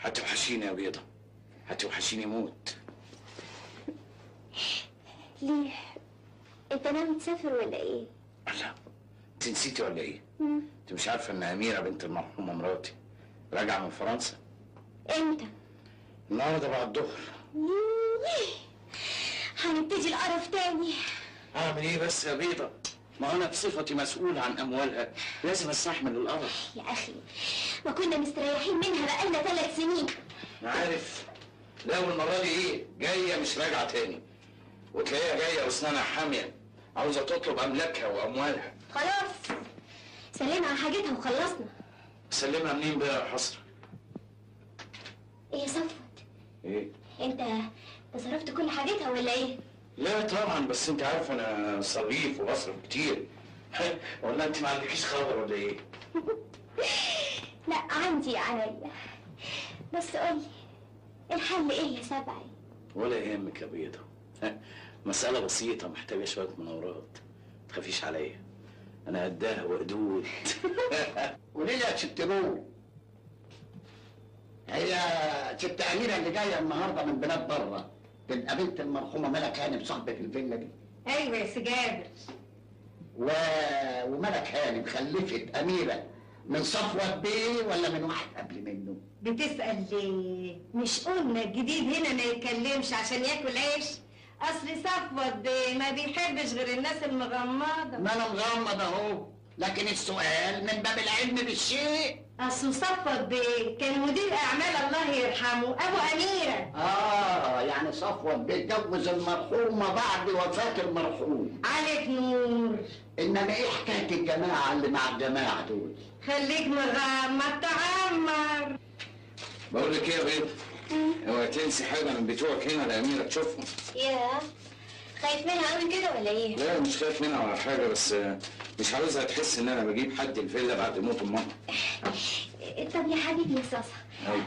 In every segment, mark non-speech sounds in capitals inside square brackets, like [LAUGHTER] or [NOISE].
هتوحشيني يا بيضة. هتوحشيني موت. [LAUGHS] ليه؟ انت ناوي تسافر ولا إيه؟ لا انت نسيتي ولا إيه؟ انت مش عارفة ان أميرة بنت المرحومة مراتي راجعة من فرنسا؟ إمتى؟ النهارده بعد الظهر. هنبتدي القرف تاني. أعمل إيه بس يا بيضة؟ ما أنا بصفتي مسؤول عن اموالها لازم أستحمل القرف يا أخي ما كنا مستريحين منها بقالنا ثلاث سنين. أنا عارف. لو المرة دي إيه؟ جاية مش راجعة تاني. وتلاقيها جاية واسنانها حامية. عاوزة تطلب أملاكها وأموالها. خلاص. سلمنا على حاجتها وخلصنا. سلمها منين بقى يا حسرة؟ إيه يا صفوت؟ إيه؟ انت تصرفت كل حاجتها ولا إيه؟ لا طبعا بس أنت عارف أنا صريف وبصرف كتير. [LAUGHS] ولا أنت ما عندكيش خبر ولا إيه؟ [LAUGHS] لا عندي عليا بس قولي الحل إيه يا سبعي؟ ولا يهمك يا بيضة. [LAUGHS] مسألة بسيطة محتاجة شوية مناورات. تخافيش عليا. أنا قدها وقدود. قولي لي يا ست نور هي ست أميرة اللي جاية النهاردة من بلاد بره تبقى بنت المرحومة ملك هانم صاحبة الفيلا دي أيوه يا سي جابر و... وملك هانم خلفت أميرة من صفوة بيه ولا من واحد قبل منه؟ بتسأل ليه؟ مش قلنا الجديد هنا ما يتكلمش عشان ياكل عيش؟ أصل صفوت بيه ما بيحبش غير الناس المغمضة ما أنا مغمض أهو لكن السؤال من باب العلم بالشيء اصل صفوت بيه كان مدير أعمال الله يرحمه. أبو أميرة. آه يعني صفوة بيتجوز المرحومة بعد وفاة المرحوم. عليك نور. إنما إيه حكاية الجماعة اللي مع الجماعة دول؟ خليك مغمض تعمر. بقول لك إيه يا بيضة؟ اوعي تنسي حاجة من بتوعك هنا لأميرة تشوفهم. يا خايف منها قوي كده ولا إيه؟ لا مش خايف منها ولا حاجة بس مش عاوزها تحس إن أنا بجيب حد الفيلا بعد موت أمها. طب يا حبيبي يا صاصة أيوة.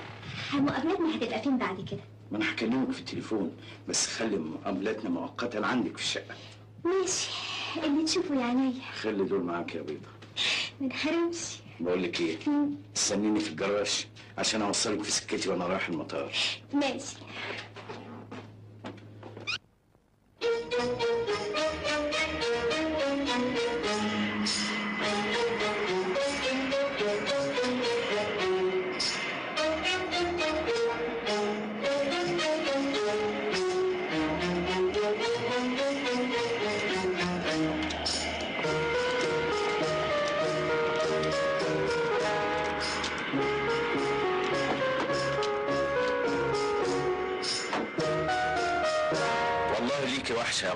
مقابلتنا هتبقى فين بعد كده؟ ما أنا هكلمك في التليفون بس خلي مقابلاتنا مؤقتا عندك في الشقة. ماشي. اللي تشوفه يا عينيا خلي دول معاك يا بيضة. ما نحرمش بقول لك إيه؟ استنيني في الجراج عشان أوصلك في سكتي وأنا رايح المطار. ماشي.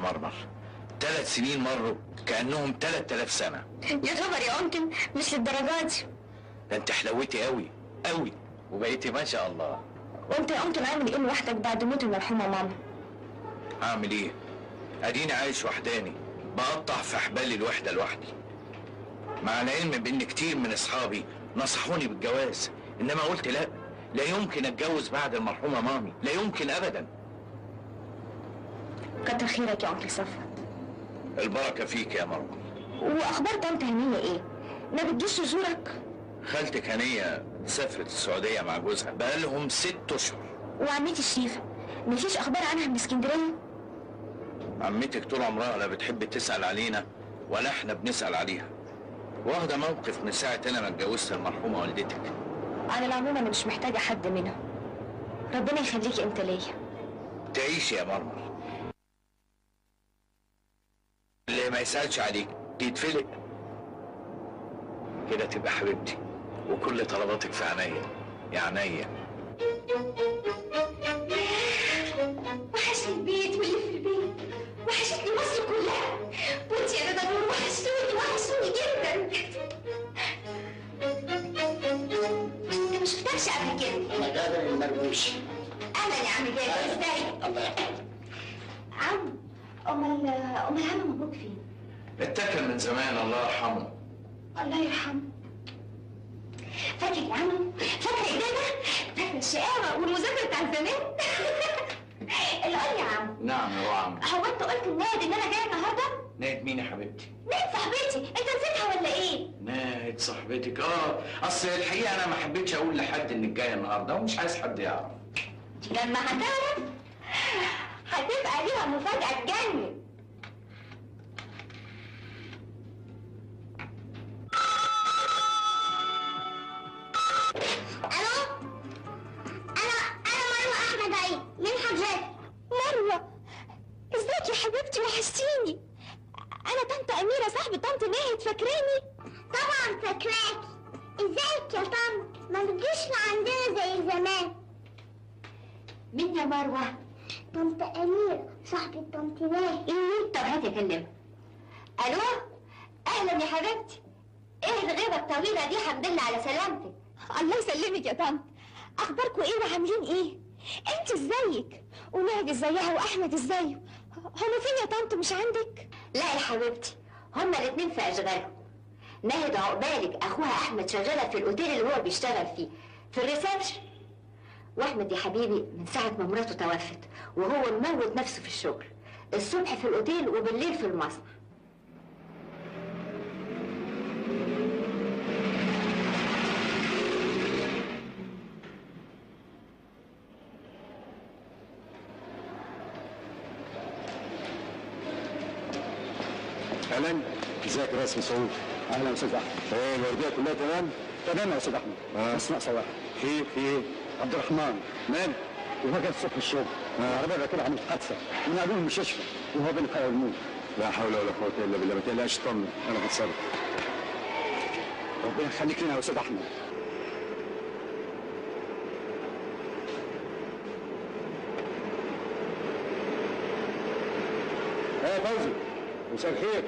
مرمر ثلاث سنين مروا كأنهم ثلاث آلاف سنة. يا خبر يا أنكم مش للدرجات. دي ده أنت حلوتي قوي قوي وبقيتي ما شاء الله. وأنت يا أنكم عامل إيه لوحدك بعد موت المرحومة ماما؟ اعمل إيه؟ أديني عايش وحداني بقطع في حبال الوحدة لوحدي. مع العلم بإن كتير من أصحابي نصحوني بالجواز إنما قلت لا لا يمكن أتجوز بعد المرحومة مامي لا يمكن ابدا. كتر خيرك يا أنكل صفوت البركة فيك يا مرمر وأخبار طنط هنية إيه؟ ما بتجيش تزورك؟ خالتك هنية سافرت السعودية مع جوزها بقالهم ست أشهر. وعمتي الشريفة مفيش أخبار عنها من اسكندرية؟ عمتك طول عمرها لا بتحب تسأل علينا ولا إحنا بنسأل عليها. واخدة موقف من ساعة أنا ما اتجوزت المرحومة والدتك. على العموم أنا مش محتاجة حد منهم ربنا يخليك أنت ليا. تعيش يا مرمر. اللي ما يسألش عليك يتفلق كده تبقى حبيبتي وكل طلباتك في عينيا يا عينيا. وحشني البيت واللي في البيت. وحشتني مصر كلها. وانت يا ندى نور وحشتوني وحشتوني جدا. انت ما شفتكش قبل كده؟ أنا جابر المرموشي أهلا يا عم جابر إزاي؟ الله يحفظك عم. امال امال عم مبروك فين اتكل من زمان الله يرحمه. الله يرحمه. فاكر يا عم؟ فاكر ايدينا فاكر الشقاوة والمذاكرة بتاع زمان؟ [LAUGHS] اللي قول يا عم. نعم يا عم. هو أنت قلت لناد إن أنا جاية النهارده؟ ناهد مين يا حبيبتي؟ ناد صاحبتي. أنت نسيتها ولا إيه؟ بيت صاحبتك. آه أصل الحقيقة أنا ما حبيتش أقول لحد إنك جاية النهارده ومش عايز حد يعرف. لما هتعرف. هتبقى ليها مفاجأة تجنن. اشغالهم ناهد عقبالك أخوها أحمد شغاله في الأوتيل اللي هو بيشتغل فيه. في الريسبشن وأحمد يا حبيبي من ساعة ما مراته توفت وهو مموت نفسه في الشغل. الصبح في الأوتيل وبالليل في المصنع أهلا راسم سعود أهلا أستاذ أحمد. إيه الورديه كلها تمام؟ تمام يا أستاذ أحمد. آه. بس ناقصه واحد في إيه عبد الرحمن. مال وهو جاي الصبح الشغل. آه. العربية راكبه عملت حادثة. ونقلوه المستشفى. وهو بين الحياة والموت. لا حول ولا قوة إلا بالله. ما تقلقش طمن. أنا هتصرف. ربنا يخليك لنا يا أستاذ أحمد. إيه يا فوزي. مساء الخير.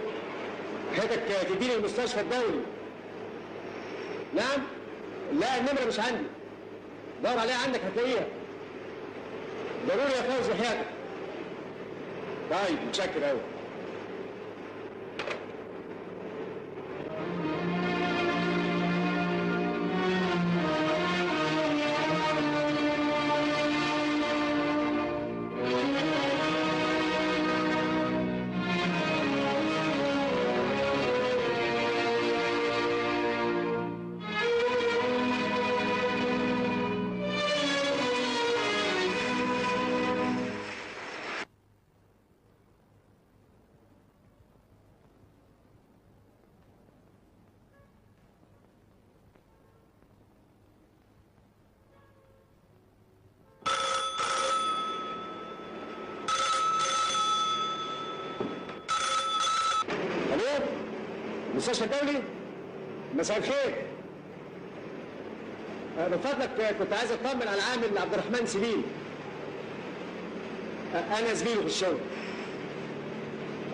حياتك تديني المستشفى الدولي. نعم؟ لا النمرة مش عندي. دور عليها عندك هتلاقيها. ضروري يا فوزي حياتك. طيب متشكر قوي المستشفى الدولي مساء الخير. آه، من فضلك آه، كنت عايز أطمن على عامل عبد الرحمن سليم. آه، أنا زميله في الشغل.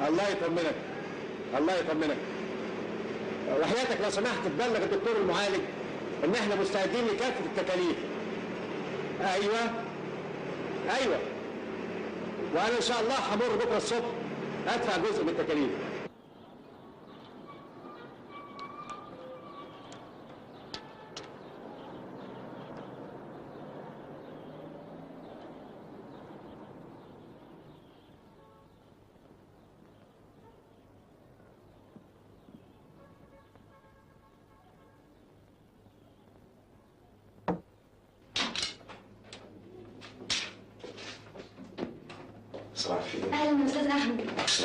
الله يطمنك. الله يطمنك. وحياتك لو سمحت تبلغ الدكتور المعالج إن إحنا مستعدين لكافة التكاليف. أيوه. أيوه. وأنا إن شاء الله همر بكرة الصبح أدفع جزء من التكاليف صباح الخير أهلا يا أستاذ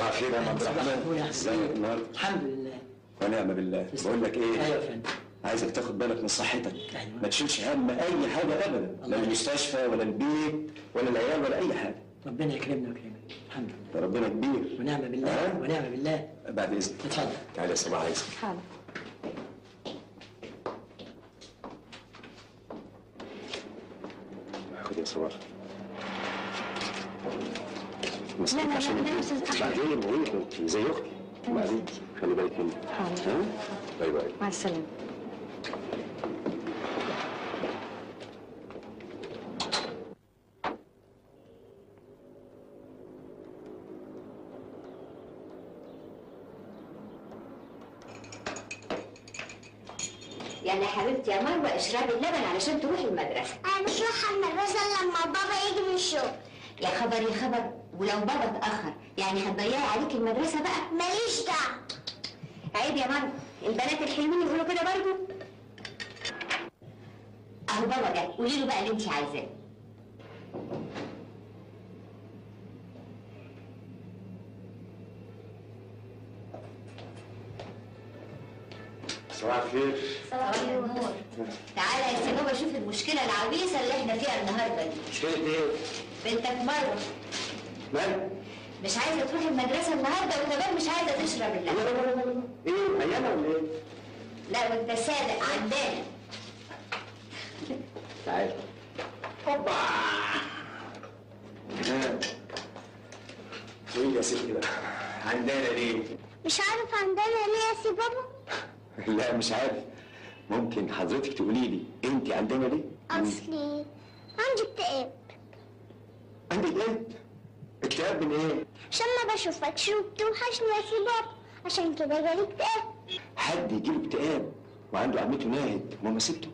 يا عبد الرحمن. الحمد لله. ونعم بالله. بقول لك أيوه إيه يا فندم. عايزك تاخد بالك من صحتك. أيوة. ما تشيلش هم أي حاجة ابدا. لا المستشفى ولا البيت ولا العيال ولا أي حاجة. ربنا يكرمنا ويكرمك. الحمد لله. ربنا كبير. ونعم بالله. ها؟ ونعم بالله. بعد إذنك. اتفضل. تعالى يا صباح عايزك حاضر. خد يا صباح لا، لا، لا، لا، يا أستاذ أحمد. بعدين بقول لك زي أختي بعدين. خلي بالك مني. حاضر. ها؟ باي باي. مع السلامة. يعني يا حبيبتي يا مروة اشربي اللبن علشان تروحي المدرسة. أنا مش رايحة المدرسة لما بابا يجي من الشغل. يا خبر يا خبر. ولو بابا اتأخر يعني هتضيعي عليك المدرسة بقى. ماليش دعوة. عيب يا مروه البنات الحلوين يقولوا كده برضو. أهو بابا جه قولي له بقى اللي انت عايزاه. صباح الخير. صباح النور. تعالى يا سنوبة شوف المشكلة العويصة اللي إحنا فيها النهاردة دي. مشكلة إيه؟ بنتك مروة. مال؟ مش عايزة تروح المدرسة النهاردة وكمان مش عايزة تشرب اللحم لا لا لا لا إيه عيانة ولا إيه؟ لا وانت صادق عندنا تعال هوبا قولي يا ستي بقى عندنا ليه؟ مش عارف عندنا ليه يا سي بابا لا مش عارف ممكن حضرتك تقولي لي انت عندنا ليه؟ اصلي عندي اكتئاب عندك إيه؟ اكتئاب من إيه؟ عشان ما بشوفكش وبتوحشني يا سي بابا عشان كده جالي اكتئاب حد يجيله اكتئاب وعنده عمته ناهد ماما سبته.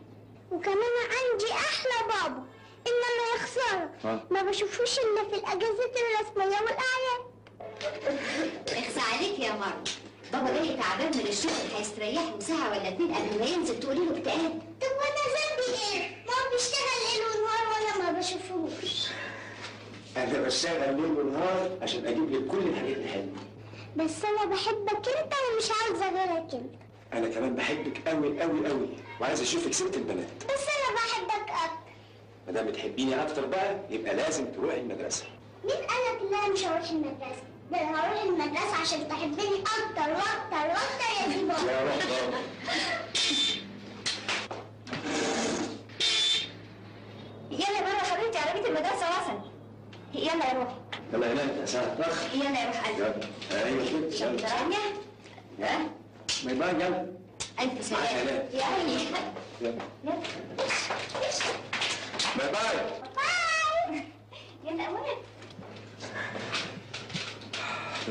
وكمان عندي أحلى بابا. إنما يا خسارة ها؟ ما بشوفوش إلا في الأجازات الرسمية والأعياد. اخسى عليك يا مرة بابا جاي تعبان من الشغل هيستريحه ساعة ولا اتنين قبل ما ينزل تقولي له اكتئاب. طب وأنا ذنبي إيه؟ ما هو بيشتغل ليل ونهار وأنا ما بشوفوش؟ أنا بشتغل ليل ونهار عشان أجيب لك كل الحاجات الحلوه بس أنا بحبك أنت ومش عاوزه غيرك أنت. أنا كمان بحبك قوي قوي قوي وعايز أشوفك ست البنات. بس أنا بحبك أكتر. ما دام بتحبيني أكتر بقى يبقى لازم تروحي المدرسة. مين قالك ان أنا مش هروح المدرسة؟ ده أنا هروح المدرسة عشان تحبني أكتر وأكتر وأكتر يا زي بابا يا بابا يلا يا مرة حبيبتي عربية المدرسة وصل يلا يا روحي. يلا هناك يا سعد اخ يلا يا روح قلبي يلا. أيوه كده يلا شطرانية يلا باي باي يلا. سلامة. السلامة. يا أهلي يلا. يلا. bye bye. bye. يلا يا ولد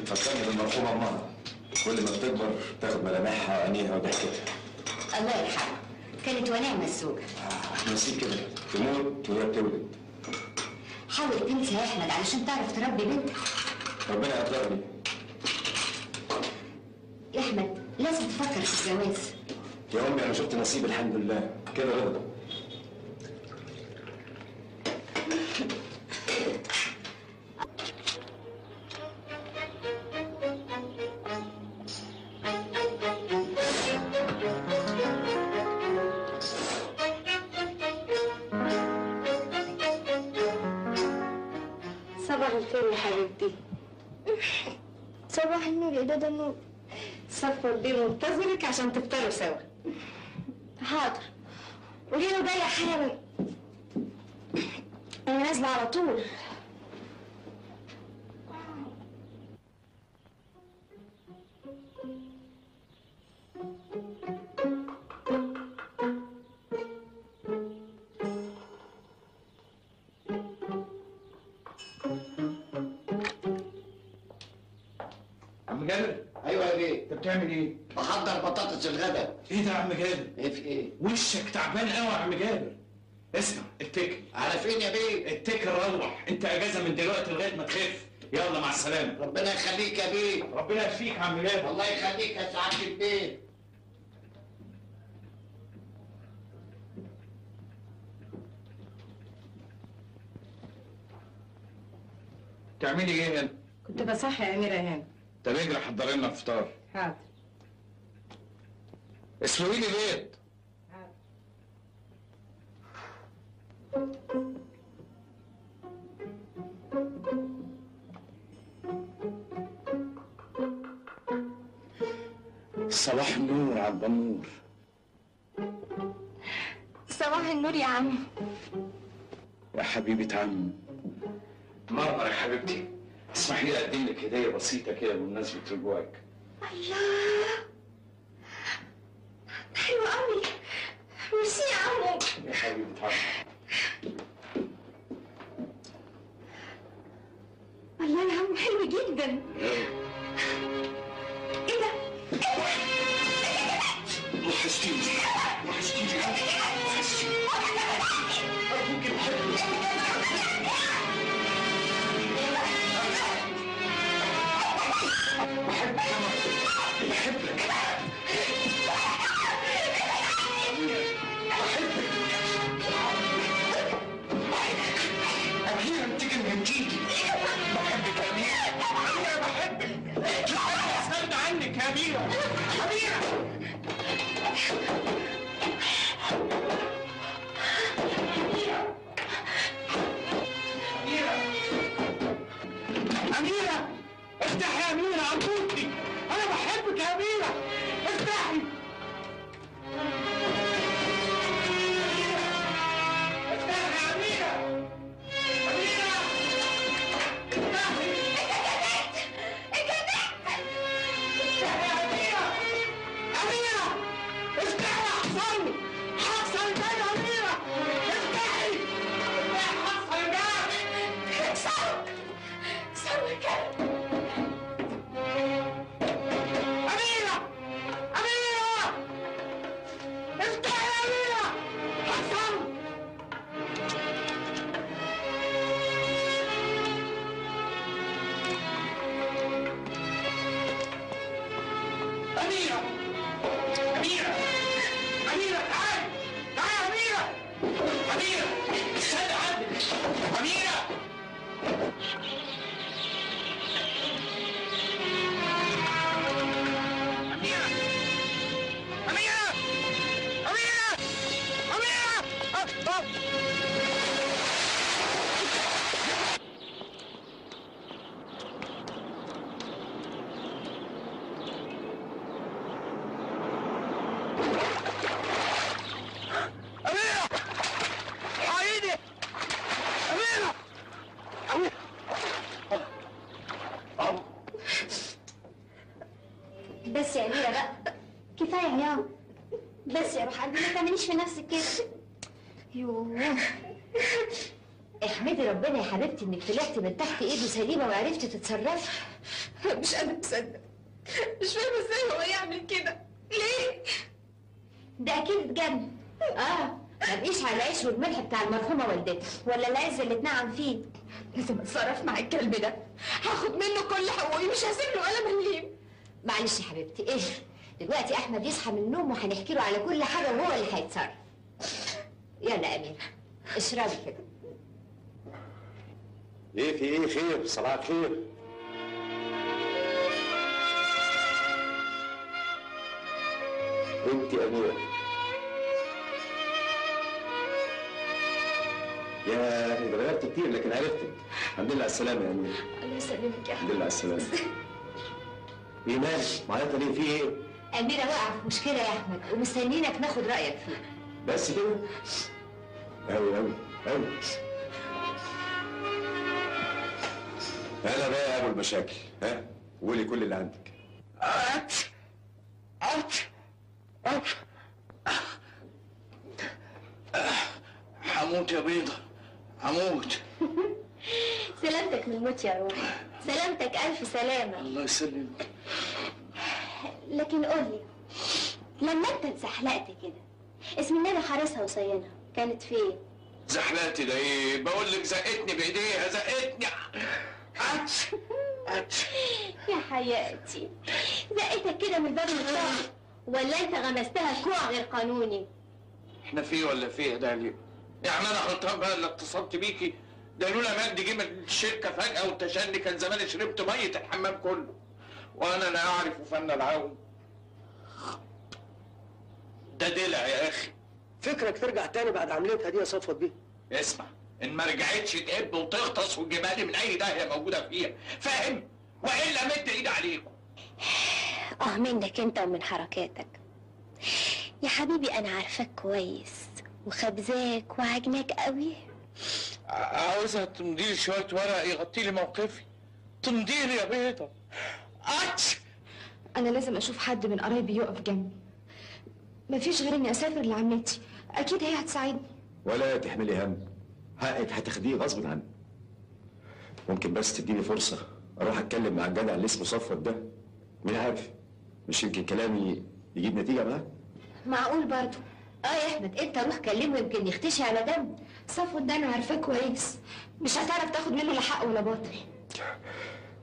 بتفكرني بالمرحومه امها كل ما بتكبر تاخد ملامحها وعينيها وضحكتها. الله يرحمها كانت ونعمة الزوجة. آه، نسيب كده. تموت وهي بتولد. حاول تنسى يا أحمد علشان تعرف تربي بنتك. ربنا يقدرني. يا أحمد لازم تفكر في الجواز. يا أمي أنا شفت نصيب الحمد لله. كده رضا. [LAUGHS] صباح النور يا دادا النور. صفوت بيه منتظرك عشان تفطروا سوا. حاضر. قولي له جاية حالا أنا نازلة على طول. عم بتعمل إيه؟ بحضر بطاطس الغداء إيه ده يا عم جابر؟ إيه في إيه؟ وشك تعبان قوي يا عم جابر. اسمع اتكل. على فين يا بيه؟ اتكل روح. انت اجازة من دلوقتي لغاية ما تخف. يلا مع السلامة. ربنا يخليك يا بيه. ربنا يشفيك يا عم جابر. الله يخليك يا سعادة البيه تعملي إيه هنا؟ كنت بصحي يا أميرة هنا. طب اجري حضري لنا الفطار. حاضر. اسلقي لي بيض صباح النور على البنور صباح النور يا عم. يا حبيبة عم. مرمر يا حبيبتي. اسمحي لي اقدم لك هدية بسيطة كده بمناسبه رجوعك. الله. حلو قوي ميرسي يا عمو. يا حبيبة عم الله يا عم حلو جدا. إيه ده؟ وحشتيني. وحشتيني. وحشتيني. أميرة! أميرة! افتح يا أميرة سليمة وعرفتي تتصرفي مش قادرة أصدق مش فاهمة إزاي هو يعمل كده. ليه؟ ده أكيد اتجنن. آه ما بقيش على العيش والملح بتاع المرحومة والدتها ولا العز اللي اتنعم فيه. لازم أتصرف مع الكلب ده. هاخد منه كل حقوقي مش هسيب له ولا مليم معلش يا حبيبتي إيه؟ دلوقتي أحمد يصحى من النوم وهنحكي له على كل حاجة وهو اللي هيتصرف. يلا أميرة اشربي كده. إيه في إيه خير صباح الخير. انت أميرة. يا ده غيرت كتير لكن عرفتك. الحمد لله على السلامة يا أميرة. الله يسلمك يا الحمد لله على السلامة. إيه مالك معيطه ليه في إيه؟ أميرة واقعه في مشكلة يا أحمد ومستنيينك ناخد رأيك فيها. بس كده؟ أوي أوي أوي. أنا بقى أبو المشاكل ها؟ قولي كل اللي عندك. هموت يا بيضة هموت [LAUGHS] سلامتك من الموت يا روحي. سلامتك ألف سلامة. الله يسلمك. لكن قولي لما أنت اتزحلقت كده اسم النبي حارسها وصينها كانت فين؟ زحلقتي ده إيه؟ بقول لك زقتني بإيديها زقتني. أتش. أتش. يا حياتي زقتك كده من الباب والطاق ولا انت غمستها كوع غير قانوني. إحنا فيه ولا فيه يا داليا يعني أنا غلطان بقى اللي اتصلت بيكي. ده لولا مجدي جه من الشركة فجأة وانتشلني كان زماني شربت مية الحمام كله. وأنا لا أعرف فن العون. ده دلع يا أخي. فكرك ترجع تاني بعد عمليتها دي يا صفوت بيه اسمع. إن ما رجعتش تقب وتغطس والجمال من أي داهية موجودة فيها. فاهم؟ وإلا مد ايدي عليكم. آه منك أنت ومن حركاتك. يا حبيبي أنا عارفاك كويس وخبزاك وعجناك قوي. عاوزها تمضي لي شوية ورق يغطي لي موقفي؟ تمضي لي يا بيضه أتش! أنا لازم أشوف حد من قرايبي يقف جنبي. مفيش غير إني أسافر لعمتي. أكيد هي هتساعدني. ولا تحملي هم. حقك هتاخديه غصب عنك ممكن بس تديني فرصة أروح أتكلم مع الجدع اللي اسمه صفوت ده؟ مين عارف؟ مش يمكن كلامي يجيب نتيجة معاه؟ معقول برضه؟ آه يا أحمد أنت روح كلمه يمكن يختشي على دم. صفوت ده أنا عارفاه كويس. مش هتعرف تاخد منه لا حق ولا باطل.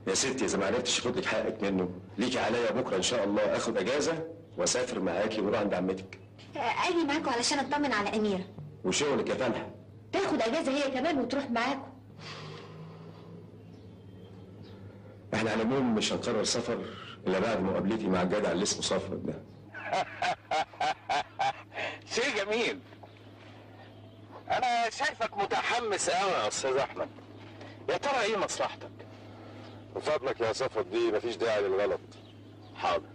يا ستي إذا ما عرفتش خد لك حقك منه. ليكي عليا بكرة إن شاء الله. آخد أجازة وأسافر معاكي ونروح عند عمتك. آه، أجي معاكم علشان أطمن على أميرة. وشغلك يا فلحة تاخد اجازة هي كمان وتروح معاكم. إحنا على العموم مش هنقرر سفر إلا بعد مقابلتي مع الجدع اللي اسمه صفوت ده. [LAUGHS] شيء جميل. أنا شايفك متحمس قوي يا أستاذ أحمد. يا ترى إيه مصلحتك؟ من فضلك يا صفوت دي مفيش داعي للغلط. حاضر.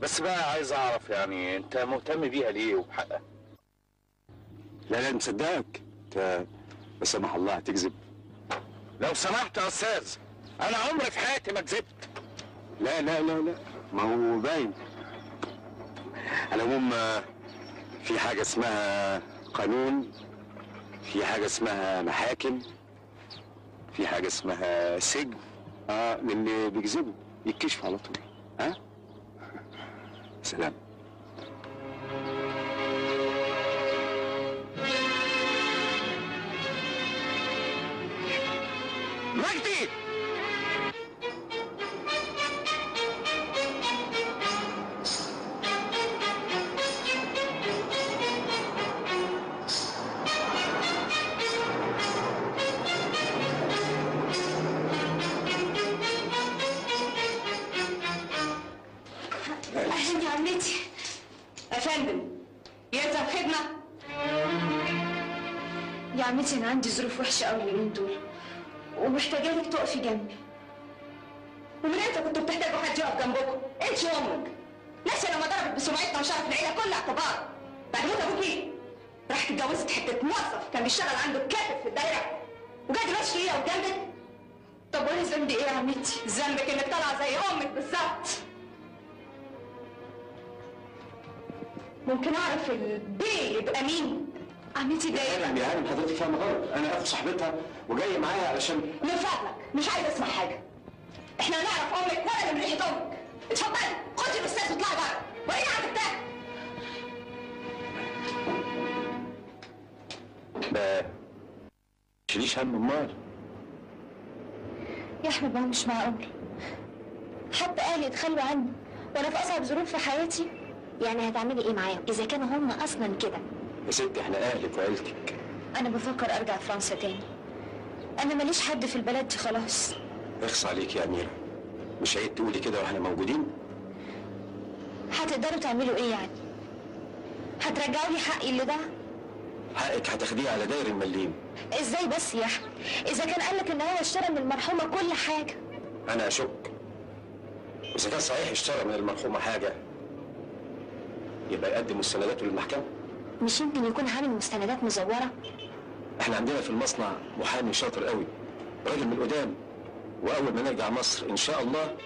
بس بقى عايز أعرف يعني أنت مهتم بيها ليه وبحقها؟ لا لا مصدقك. انت لا سمح الله هتكذب لو سمحت يا أستاذ أنا عمري في حياتي ما كذبت. لا لا لا لا. ما هو باين. على العموم في حاجة اسمها قانون في حاجة اسمها محاكم في حاجة اسمها سجن. آه للي بيكذبوا يتكشف على طول. ها؟ سلام. مجدي أهلا weekend. ضايقه هانم يا هانم حضرتك فاهمة غلط. أنا أخو صاحبتها وجاي معايا علشان من فضلك مش عايز أسمع حاجة. إحنا لا نعرف أمك ولا من ريحة أمك. اتفضلي خدي الأستاذ واطلعي بره. وريني عندك ما تشيليش هم أمال. يا أحمد ما هو مش معقول حتى أهلي يتخلوا عني وأنا في أصعب ظروف في حياتي. يعني هتعملي إيه معاهم؟ إذا كانوا هم أصلا كده. يا ستي إحنا أهلك وعيلتك. أنا بفكر أرجع فرنسا تاني. أنا ماليش حد في البلد دي خلاص. اخص عليك يا أميرة. مش عيب تقولي كده وإحنا موجودين؟ هتقدروا تعملوا إيه يعني؟ هترجعوا لي حقي اللي ضاع حقك هتاخديه على داير المليم. إزاي بس يا احمد إذا كان قالك إن هو اشترى من المرحومة كل حاجة. أنا أشك. إذا كان صحيح اشترى من المرحومة حاجة يبقى يقدم مستنداته للمحكمة. مش يمكن يكون عامل مستندات مزوره؟ إحنا عندنا في المصنع محامي شاطر قوي راجل من قدام وأول ما نرجع مصر إن شاء الله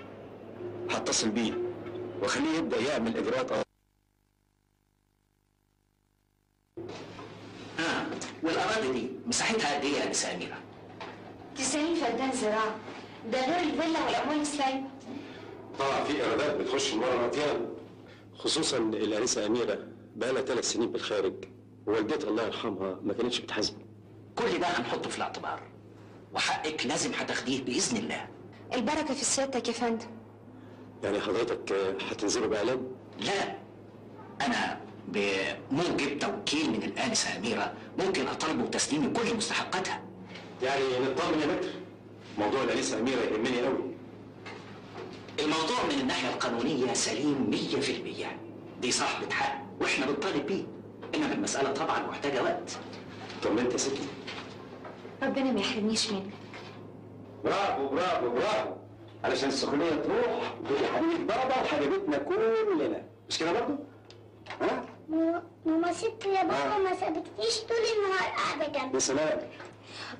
هتصل بيه واخليه يبدأ يعمل إجراءات آه والأراضي دي مساحتها قد إيه يا نساء اميره 90 فدان زراعة. ده غير الفيلا والاموال السايبه طبعا في إيرادات بتخش من ورا الرضيان خصوصا الانسه اميره بقى لها ثلاث سنين بالخارج ووالدتها الله يرحمها ما كانتش بتحاسبه كل ده هنحطه في الاعتبار وحقك لازم هتاخديه بإذن الله. البركة في سيادتك يا فندم. يعني حضرتك هتنزلوا بإعلان؟ لا أنا بموجب توكيل من الانسه اميره ممكن أطالبه بتسليم كل مستحقاتها. يعني نطمن يا متر موضوع الانسه اميره يهمني قوي الموضوع من الناحية القانونية سليم 100% دي صاحبة حق. وإحنا بنطالب بيه؟ إنما المسألة طبعا محتاجة وقت. طمنت يا ستي. ربنا ما يحرمنيش منك. برافو برافو برافو. علشان السخونية تروح دي حبيب بابا وحبيبتنا كلنا. مش كده برضه؟ ها؟ ماما ست يا بابا ما سابتنيش طول النهار قاعدة جنبي يا سلام.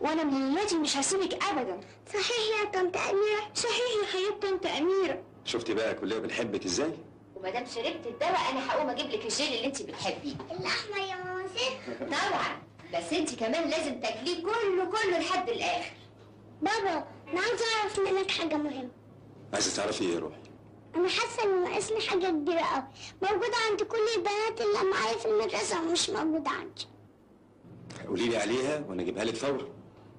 وأنا من الليلة مش هسيبك ابدا. صحيح يا طنط أميرة صحيح يا حياة طنط أميرة. شفتي بقى كلنا بنحبك إزاي؟ وما دام شربت الدواء أنا هقوم أجيب لك الجيل اللي أنت بتحبيه. اللحمه يا ماما ست طبعا. بس أنت كمان لازم تاكليه كله كله لحد الآخر. بابا أنا عاوز أعرف منك حاجة مهمة. عايزة تعرفي إيه يا روحي؟ أنا حاسة ان ناقصني حاجة كبيرة قوي موجودة عند كل البنات اللي معايا في المدرسة ومش موجوده عندي. قولي لي عليها وأنا أجيبها لك فورا.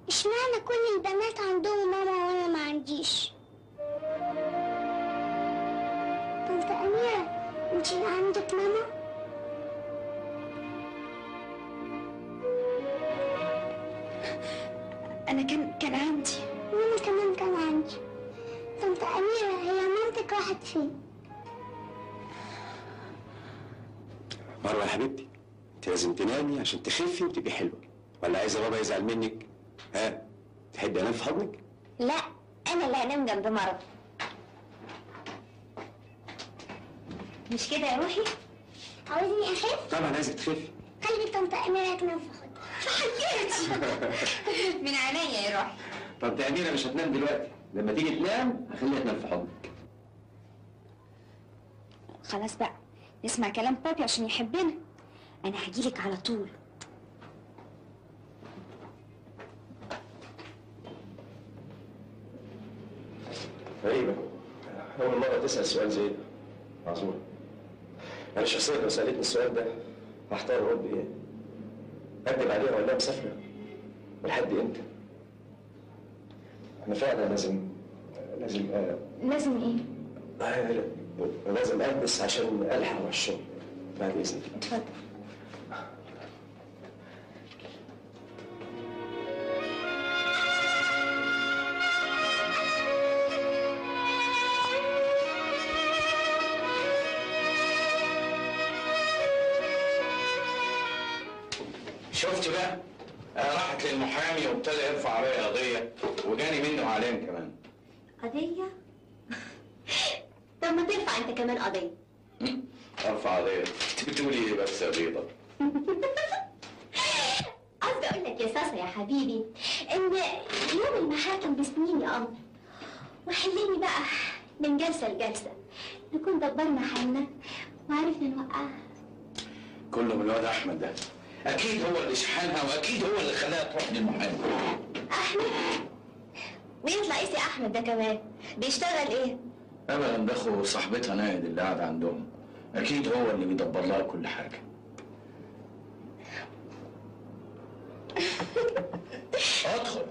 اشمعنى كل البنات عندهم ماما وأنا ما عنديش؟ طنط اميره انت عندك ماما أنا كان كان عندي وأنا كمان كان عندي طنط اميره هي مامتك راحت فين مروه يا حبيبتي انت لازم تنامي عشان تخفي وتبقي حلوة ولا عايزه بابا يزعل منك؟ ها؟ تحبي انام في حضنك؟ لا أنا اللي هنام جنب مروه مش كده يا روحي؟ عاوزني اخف طبعا عايزك تخفي خلي طنط أميرة تنام في حضني من عينيا يا روحي. طب أميرة مش هتنام دلوقتي. لما تيجي تنام هخليها تنام في حضنك خلاص بقى نسمع كلام بابي عشان يحبنا. أنا هجيلك على طول. غريبة. أول مرة تسأل سؤال زي ده. معذور أنا شخصيا لو سألتني السؤال ده هحتار أقول بإيه؟ أكدب عليها ولا مسافرة؟ ولحد إمتى؟ أنا فعلا لازم لازم آه، لازم إيه آه، لازم ألبس عشان ألحق على الشغل بعد إذنك اتفضل اخو صاحبتها نايد اللي قاعد عندهم. أكيد هو اللي بيدبر لها كل حاجة. [LAUGHS] أدخل.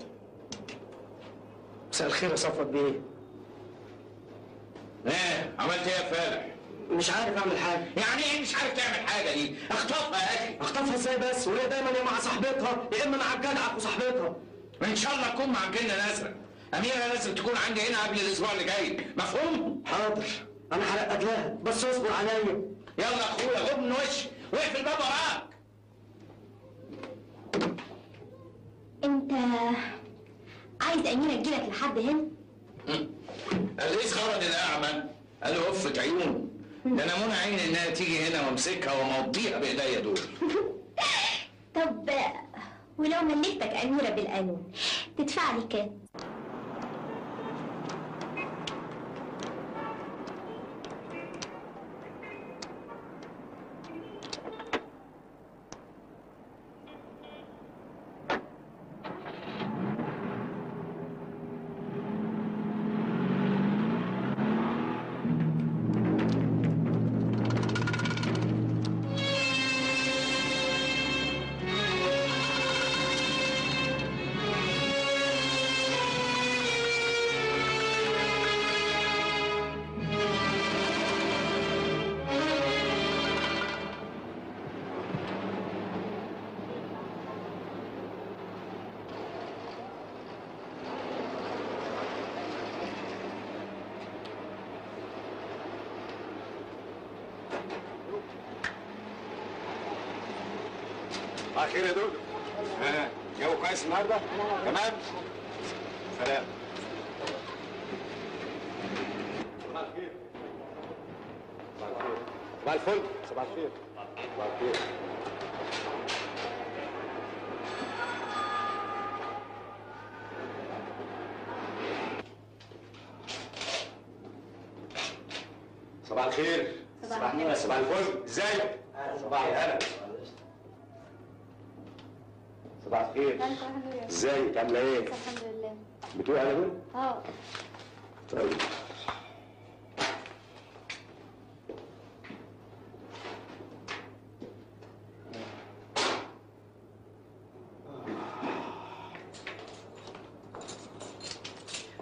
مساء الخير يا صفوت بيه. إيه عملت إيه يا فالح مش عارف أعمل حاجة. يعني إيه مش عارف تعمل حاجة دي؟ اخطفها يا أخي. اخطفها إزاي بس؟ وهي دايما يا مع صاحبتها يا إما مع الجدع وصاحبتها إن شاء الله تكون مع الجنه الازرق اميره لازم تكون عندي هنا قبل الأسبوع اللي جاي. مفهوم؟ حاضر. أنا هرقد لها بس اصبر عليا. يلا يا أخويا غض من وشي. واقفل الباب وراك. أنت عايز أميرة تجيلك لحد هنا؟ الرئيس خرج الأعمى. قال له وفت عيون. ده أنا منى عيني إنها تيجي هنا وأمسكها وأمضيها بإيديا دول. [LAUGHS] طب ولو ملكتك أميرة بالقانون تدفع لي كام؟ صباح الخير يا دودو ها جو كويس النهارده؟ تمام. سلام. صباح الخير. صباح الفل. صباح الخير. صباح الخير. صباح الخير. صباح الخير صباح الفل. ازيك؟ صباح الهنا. صباح الخير إزيك؟ عاملة إيه؟ الحمد لله. بتقول على دول آه. طيب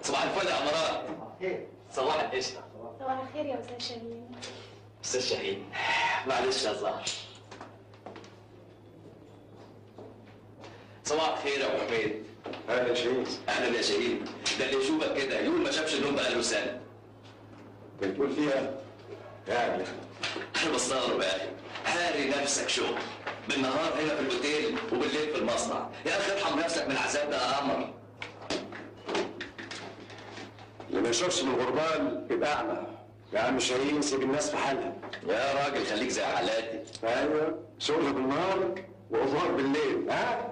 صباح الفل يا امارات صباح القشطه صباح الخير يا أستاذ شاهين أستاذ شاهين معلش يا زهر صباح الخير يا ابو حميد أهلا يا شهيد أهلا يا شاهين ده اللي يشوفك كده يقول ما شافش النوم بقاله سنه بتقول فيها يعني أنا بستغرب يا أخي هاري نفسك شغل بالنهار هنا في الاوتيل وبالليل في المصنع يا أخي ارحم نفسك من العذاب ده يا قمر اللي ما يشوفش من الغربال يبقى اعمى يا عم شاهين سيب الناس في حالها يا راجل خليك زي حالاتي أيوه. شغل بالنهار وقمار بالليل. ها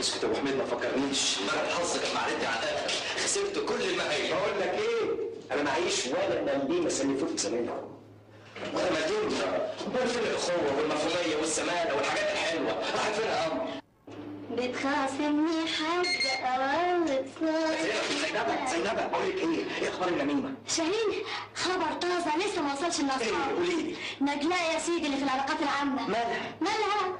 اسكت يا أبو حميد ما فكرنيش. امبارح الحظ كان معرضي على خسرت كل المهايل بقول لك إيه؟ أنا معيش ولا مليمه سلفوك زمانها وأنا مديون امال فين الإخوة والمفهومية والسمانه والحاجات الحلوة. راحت فين قمر بتخاصمني حد آه زينب زينب بقول لك إيه؟ إيه أخبار النميمة؟ شاهين خبر طازة لسه ما وصلش إيه للاصحاب قولي لي. نجلاء يا سيدي اللي في العلاقات العامة. مالها؟ مالها؟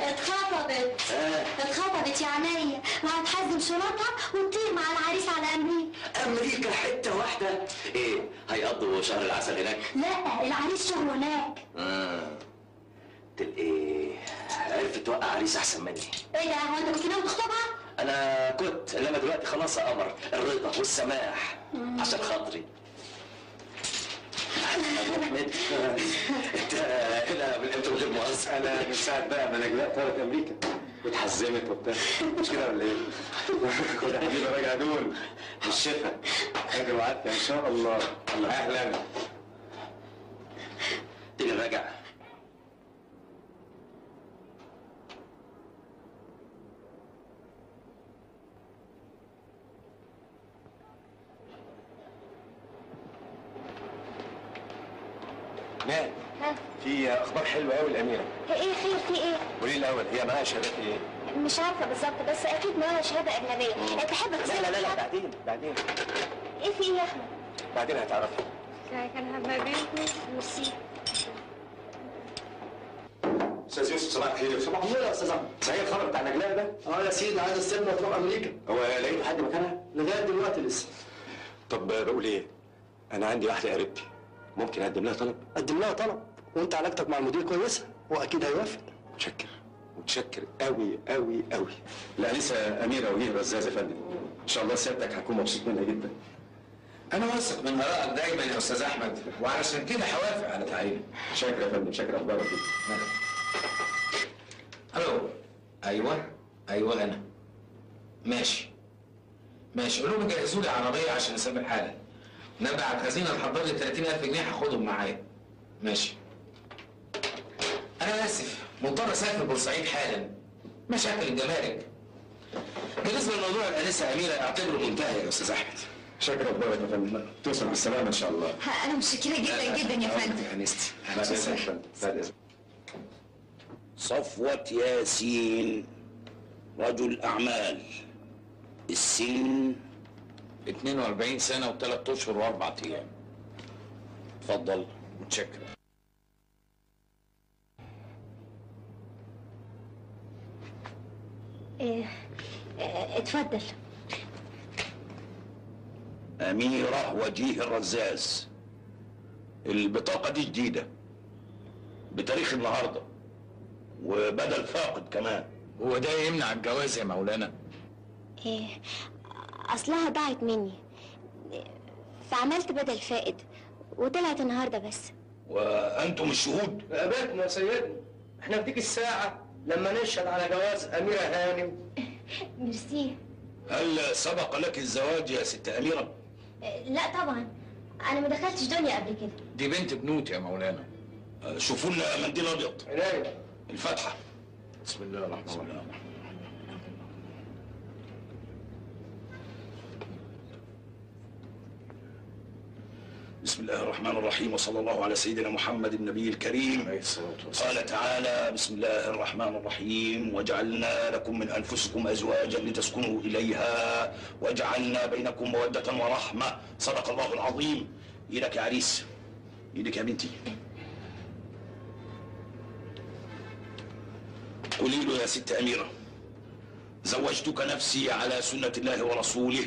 [LAUGHS] اتخطبت. آه. اتخطبت يا عينيا وهتحزم شنطها ونطير مع العريس على أمريكا. أمريكا حتة واحدة. إيه هيقضوا شهر العسل هناك؟ لا العريس شغله هناك. آه. تبقى عرفت توقع عريس أحسن مني. إيه ده؟ هو أنت كنت ناوي تخطبها؟ أنا كنت إنما دلوقتي خلاص يا قمر الرضا والسماح. عشان خاطري. [LAUGHS] أنت هنا من إمتى غير مؤاخذة أنا من ساعة بقى ما نجلاء طارت أمريكا. واتحزمت وبتاع. مش كده ولا إيه؟ [LAUGHS] يا حبيبي راجع دول. بالشفا. راجع وعدت إن شاء الله. الله أهلا تيجي نراجع نعم ها. في أخبار حلوة قوي الاميره إيه خير في إيه؟ قولي لي الأول هي معاها شهادات إيه؟ مش عارفة بالظبط بس أكيد معاها شهادة أجنبية. تحب لا لا لا, لا؟ بعدين بعدين. إيه في إيه يا أحمد؟ بعدين هتعرفي كان ميرسي أستاذ يوسف صباح الخير. صباح النور يا أستاذ أحمد. صحيح الخبر بتاع نجلاء ده؟ آه يا سيدي عايز السينما تروح أمريكا. هو لقيتوا حد مكانها؟ لغاية دلوقتي لسه. طب بقول إيه؟ أنا عندي واحدة قريبتي ممكن أقدم لها طلب؟ قدم لها طلب وأنت علاقتك مع المدير كويسة وأكيد هيوافق. متشكر متشكر قوي قوي قوي لا لسه أميرة وهي رزازه يا فندم إن شاء الله سيادتك هتكون مبسوط منها جدا. أنا واثق من آرائك دايما يا أستاذ أحمد وعلشان كده هوافق على تعيينك شاكر يا فندم شاكر أخبارك. جدا ألو. أيوه أيوه أنا. ماشي. ماشي قول لهم يجهزوا لي عربية عشان اسافر حالا. نبعت خزينه لي 30000 جنيه هاخدهم معايا. ماشي. أنا آسف مضطر أسافر بورسعيد حالا. مشاكل الجمارك. بالنسبة لموضوع الأنسة أميرة أعتبره منتهي يا أستاذ أحمد. شاكر أخبارك يا فندم توصل بالسلامه إن شاء الله. أنا متشكرة جدا جدا يا فندم. يا بعد فندم بعد اذنك صفوة ياسين رجل أعمال. السن 42 سنة وثلاث أشهر وأربع أيام. اتفضل متشكر إيه إيه، اتفضل. أميرة وجيه الرزاز البطاقة دي جديدة بتاريخ النهاردة وبدل فاقد كمان. هو ده يمنع الجواز يا مولانا؟ إيه أصلها ضاعت مني. فعملت بدل فائد وطلعت النهارده بس. وأنتم الشهود؟ اباتنا يا سيدنا إحنا في ديك الساعة لما نشهد على جواز أميرة هانم. [LAUGHS] ميرسي. هل سبق لك الزواج يا ست أميرة؟ إيه، لا طبعا. أنا ما دخلتش دنيا قبل كده. دي بنت بنوت يا مولانا. شوفوا لنا منديل أبيض. عنايه الفاتحة. بسم الله الرحمن الرحيم. بسم الله الرحمن الرحيم وصلى الله على سيدنا محمد النبي الكريم. عليه الصلاة والسلام. قال تعالى بسم الله الرحمن الرحيم وجعلنا لكم من أنفسكم أزواجا لتسكنوا إليها وجعلنا بينكم مودة ورحمة. صدق الله العظيم. إيدك يا عريس. إيدك يا بنتي. قولي له يا ست أميرة زوجتك نفسي على سنة الله ورسوله.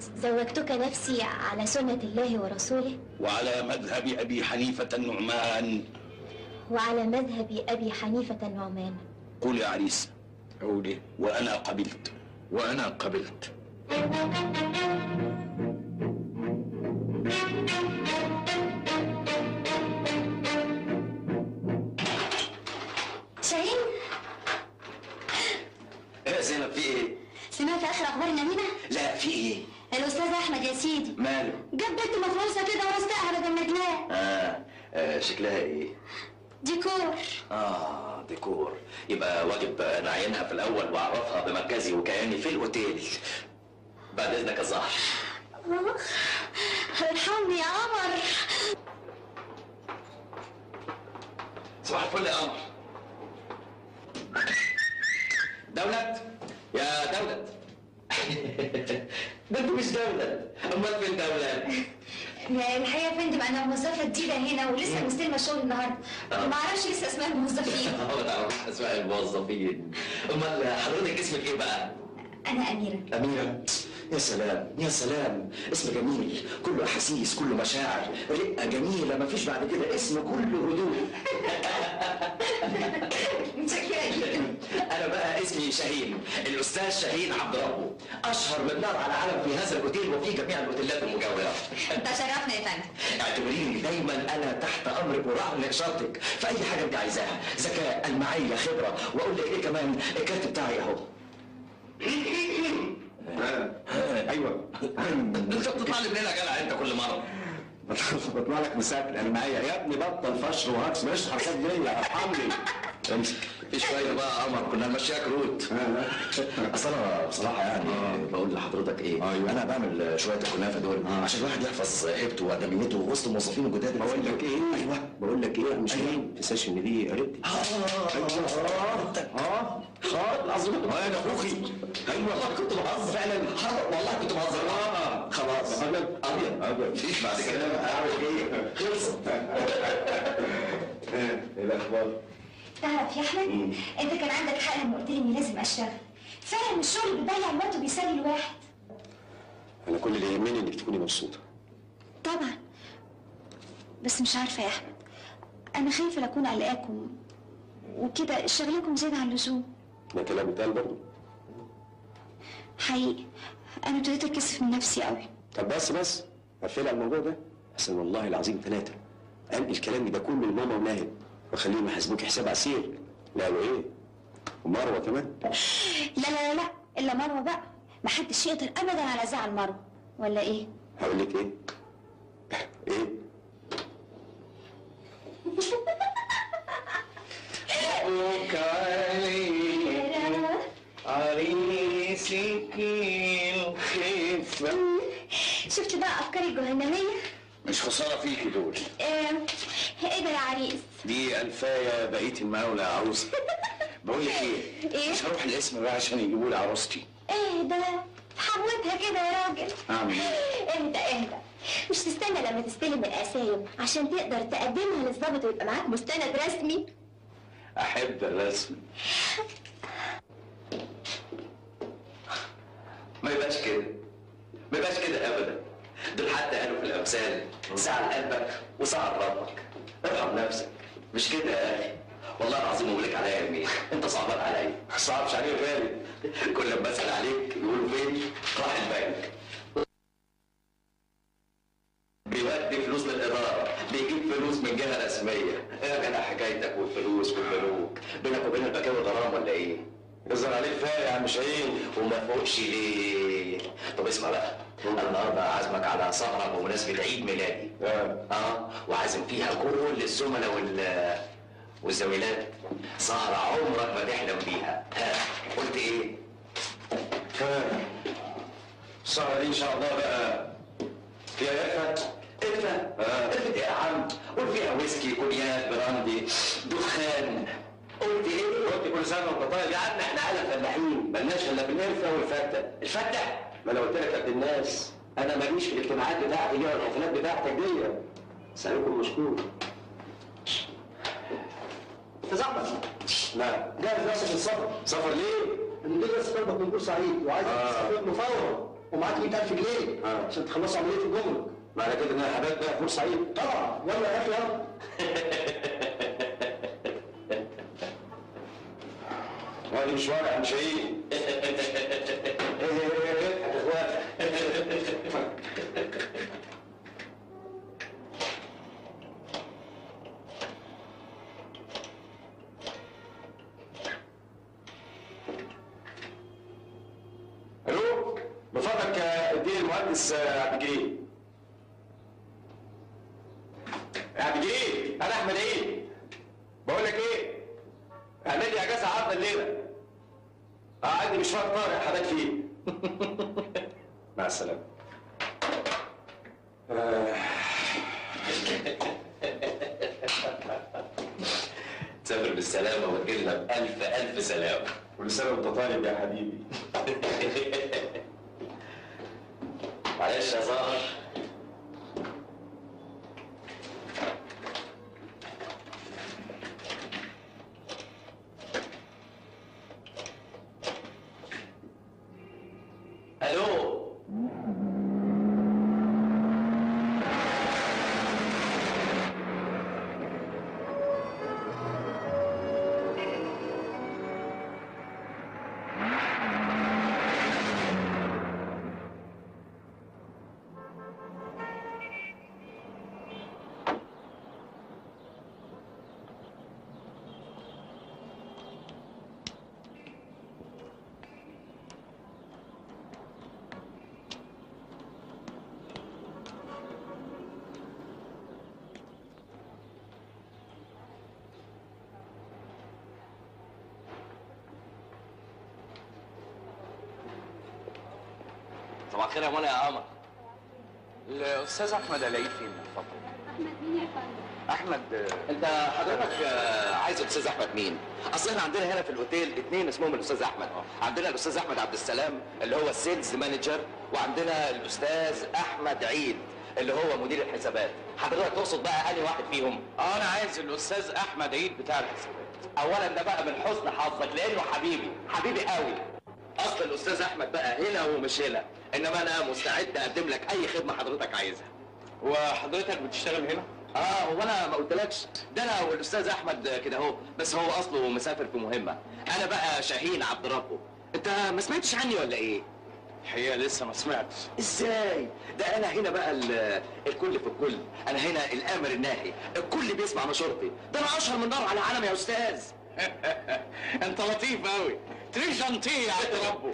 زوجتك نفسي على سنة الله ورسوله. وعلى مذهب أبي حنيفة النعمان. وعلى مذهب أبي حنيفة النعمان. قول يا عريس. قولي. وأنا قبلت. وأنا قبلت. شاهين. إيه يا زينب في إيه؟ سمعت آخر أخبار النميمة؟ لا في إيه؟ الأستاذ أحمد يا سيدي. ماله؟ جاب بنت مفروسة كده ورستقها بدل نجلاء آه. آه شكلها إيه؟ ديكور. آه ديكور. يبقى واجب نعينها في الأول وأعرفها بمركزي وكياني في الأوتيل. بعد إذنك يا زهر ارحمني يا قمر. صباح الفل يا قمر. دولت؟ يا دولت. ده انت مش دولت امال فين دولت الحقيقة يا فندم أنا موظفه جديدة هنا ولسه مستلمة الشغل النهارده. آه. ما أعرفش لسه أسماء الموظفين. [LAUGHS] هو تعرف أسماء الموظفين. امال حضرتك اسمك إيه بقى؟ أنا أميرة. أميرة. يا سلام يا سلام. اسم جميل. كله أحاسيس كله مشاعر. رقة جميلة مفيش بعد كده. اسم كله هدوء. [LAUGHS] شاهين الأستاذ شاهين عبد ربه. أشهر من نار على علم في هذا الأوتيل وفي جميع الأوتيلات المجاورة. انت شرفنا يا فندم اعتبريني دايما أنا تحت امرك ورهن إشارتك. في اي حاجة أنت عايزاها. ذكاء المعية خبرة. وأقول لك إيه كمان؟ الكارت بتاعي أهو. أيوه. أنت بتطلع لي منين يا جدع؟ أنت كل مرة. بطلع لك مساكن أنا معايا يا ابني بطل فشر وهكس. مش حركات دي ارحمني. امسك. مفيش فايدة بقى يا قمر كنا ماشيها كروت. أصل أنا بصراحة يعني بقول لحضرتك إيه أيوة. أنا بعمل شوية الكنافة دول عشان الواحد يحفظ هيبته وادميته وسط الموظفين الجداد بقول. لك إيه؟ أيوه. بقول لك إيه؟ مش ما تنساش ان دي قريبتي آه. آه. آه. آه. أنا اخوخي أيوه والله كنت بهزر. فعلا. والله كنت بهزر. آه. خلاص. أبيض. مفيش بعد كده. اعمل إيه خلصت [LAUGHS] إيه الأخبار؟ تعرف يا أحمد أنت كان عندك حق لما قلت لي إني لازم أشتغل. فعلا الشغل بيضيع الوقت وبيسلي الواحد. أنا كل اللي يهمني إنك تكوني مبسوطة. طبعا. بس مش عارفة يا أحمد. أنا خايفة اكون قلقاكم وكده شغلكم زيادة عن اللزوم. ده كلام اتقال برضه. حقيقي. أنا ابتديت اتكسف من نفسي قوي طب بس بس. قفل على الموضوع ده. أحسن والله العظيم ثلاثة أنقل كلامي ده كله لماما وناهد وخليهم يحاسبوك حساب عسير. لا وايه ومروة كمان. لا لا لا لا إلا مروة بقى. محدش يقدر ابدا على زعل مروة. ولا إيه؟ هقول لك إيه؟ إيه؟ عريسك الخفة شفت بقى أفكاري الجهنمية؟ مش خسارة فيكي دول. آه، إيه ده يا عريس؟ دي ألفاية بقية المولى يا عروسة بقول لك إيه إيه؟ مش هروح الاسم بقى عشان يجيبوا لي عروستي. إيه ده حوتها كده يا راجل. أعمل اهدى اهدى. مش تستنى لما تستلم القسايم عشان تقدر تقدمها للظابط ويبقى معاك مستند رسمي؟ أحب الرسم. ما يبقاش كده. ما يبقاش كده ابدا. دول حتى قالوا في الأمثال سعى قلبك وسعى ربك. ارحم نفسك. مش كده يا أخي؟ والله العظيم بقول لك عليا يا امين [LAUGHS] أنت صعبان عليا. [LAUGHS] ما صعبش عليه غالي. كل لما اسال عليك يقولوا فين؟ راح البنك. بيودي فلوس للإدارة بيجيب فلوس من جهة رسمية. إيه يا جدع حكايتك والفلوس والبنوك؟ بينك وبين البكاوي غرام ولا إيه؟ يظهر عليك فايق يا عم شاهين. وما فوقش ليه؟ طب اسمع بقى. أنا النهارده عازمك على سهره بمناسبة عيد ميلادي. آه. آه. وعازم فيها كل الزملاء وال والزميلات. سهره عمرك ما تحلم بيها. ها. قلت إيه؟ السهرة دي إن شاء الله بقى فيها يافا ادفع آه. ادفع يا عم؟ قول فيها ويسكي كونياك براندي دخان. قلت إيه؟ قلت كل سنة وأنت طيب. يا عم إحنا عالم فلاحين ملناش إلا بالقرفه والفتة. الفتة؟ ما أنا قلت لك الناس أنا ماليش في الاجتماعات بتاعتي دي ولا الحفلات بتاعتك دي. سألكم مشكور. تزعل لا جاهز نفسك للسفر سفر ليه؟ المدير لسه طالبك من بورسعيد وعايزك آه. تسافر له فورا ومعاك 100000 جنيه آه. عشان تخلصوا عملية الجمرك معنى كده ان أنا حبايب بقى في بورسعيد طبعا. يلا يا أخي يلا. [LAUGHS] وادي مشوار يا عم صباح الخير يا منى يا قمر الأستاذ أحمد ألاقيه فين؟ من فضلك أحمد مين يا فندم؟ أحمد أنت حضرتك آه، عايز الأستاذ أحمد مين؟ أصل إحنا عندنا هنا في الأوتيل اثنين اسمهم الأستاذ أحمد. عندنا الأستاذ أحمد عبد السلام اللي هو ال sales manager وعندنا الأستاذ أحمد عيد اللي هو مدير الحسابات. حضرتك تقصد بقى أنهي واحد فيهم؟ آه أنا عايز الأستاذ أحمد عيد بتاع الحسابات. اولا ده بقى من حسن حظك لأنه حبيبي حبيبي قوي. أصل الأستاذ أحمد بقى هنا ومش هنا. إنما أنا مستعد أقدم لك أي خدمة حضرتك عايزها. وحضرتك بتشتغل هنا؟ آه هو أنا ما قلتلكش. ده أنا والأستاذ أحمد كده أهو بس هو أصله مسافر في مهمة. أنا بقى شاهين عبد ربه. أنت ما سمعتش عني ولا إيه؟ الحقيقة لسه ما سمعتش. إزاي؟ ده أنا هنا بقى ال- الكل في الكل. أنا هنا الأمر الناهي. الكل بيسمع مشورتي ده أنا أشهر من نار على علم يا أستاذ. [LAUGHS] أنت لطيف قوي جنطيه يا عبد ربه.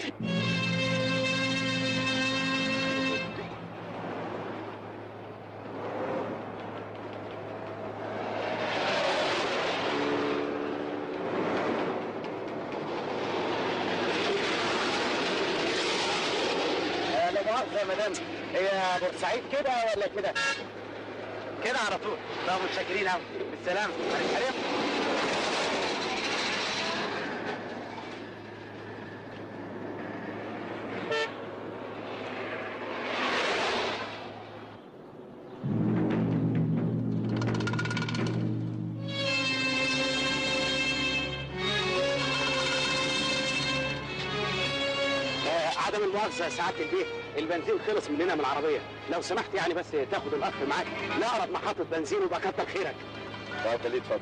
بورسعيد كده ولا كده؟ كده على طول. لا متشكرين قوي بالسلامة. عرفت آه، عدم المؤاخذة سعادة البيت. البنزين خلص مننا من العربية. لو سمحت يعني بس تاخد الأخ معاك. لأقرب محطة بنزين ويبقى كتر خيرك اتفضل اتفضل.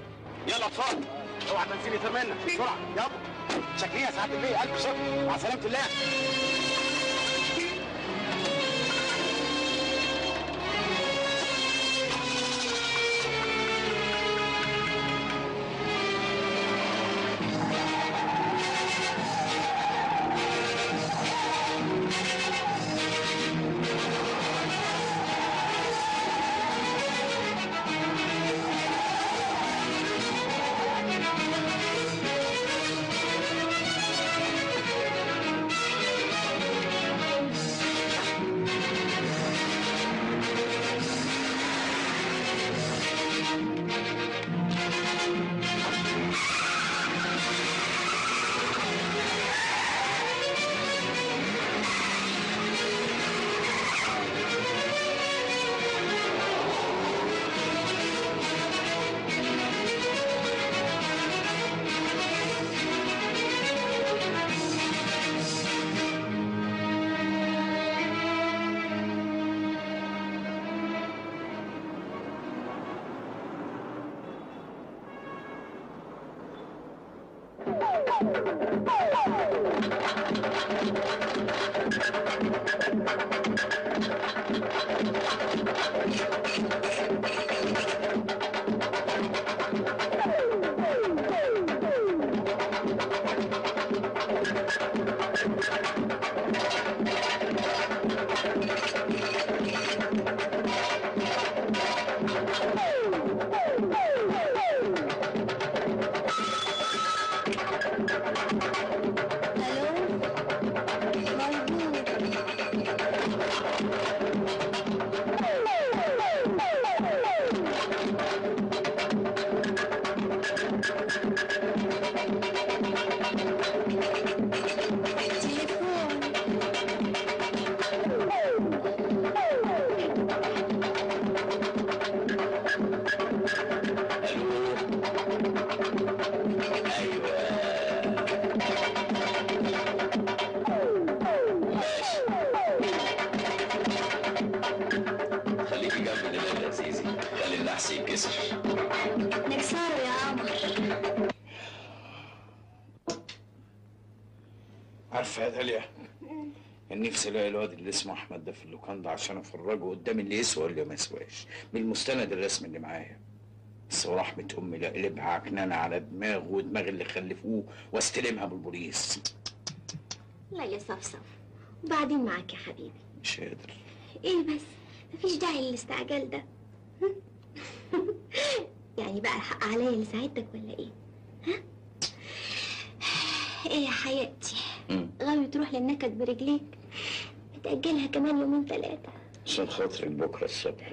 يلا اتفضل. اوعى البنزين يطير منك. بسرعة. يلا. يا سعادة البيت ألف شكر. مع سلامة الله. عارفة يا داليا؟ كان نفسي ألاقي الواد اللي اسمه أحمد ده في اللوكاندا عشان أفرجه قدام اللي يسوى واللي ما يسواش. من المستند الرسمي اللي معايا. بس ورحمة أمي لا اقلبها عكنانة على دماغه ودماغ اللي خلفوه واستلمها بالبوليس. لا يا صفصف وبعدين معاك يا حبيبي. مش قادر. إيه بس؟ مفيش داعي للاستعجال ده. [LAUGHS] يعني بقى الحق عليا اللي ساعدتك ولا إيه؟ ها؟ إيه يا حياتي. غاوي تروح للنكد برجليك تأجلها كمان يومين ثلاثة. عشان خاطرك بكرة الصبح.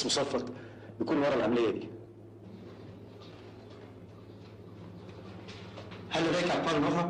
اسمه صفوت يكون ورا العملية دي هل لديك افكار أخرى؟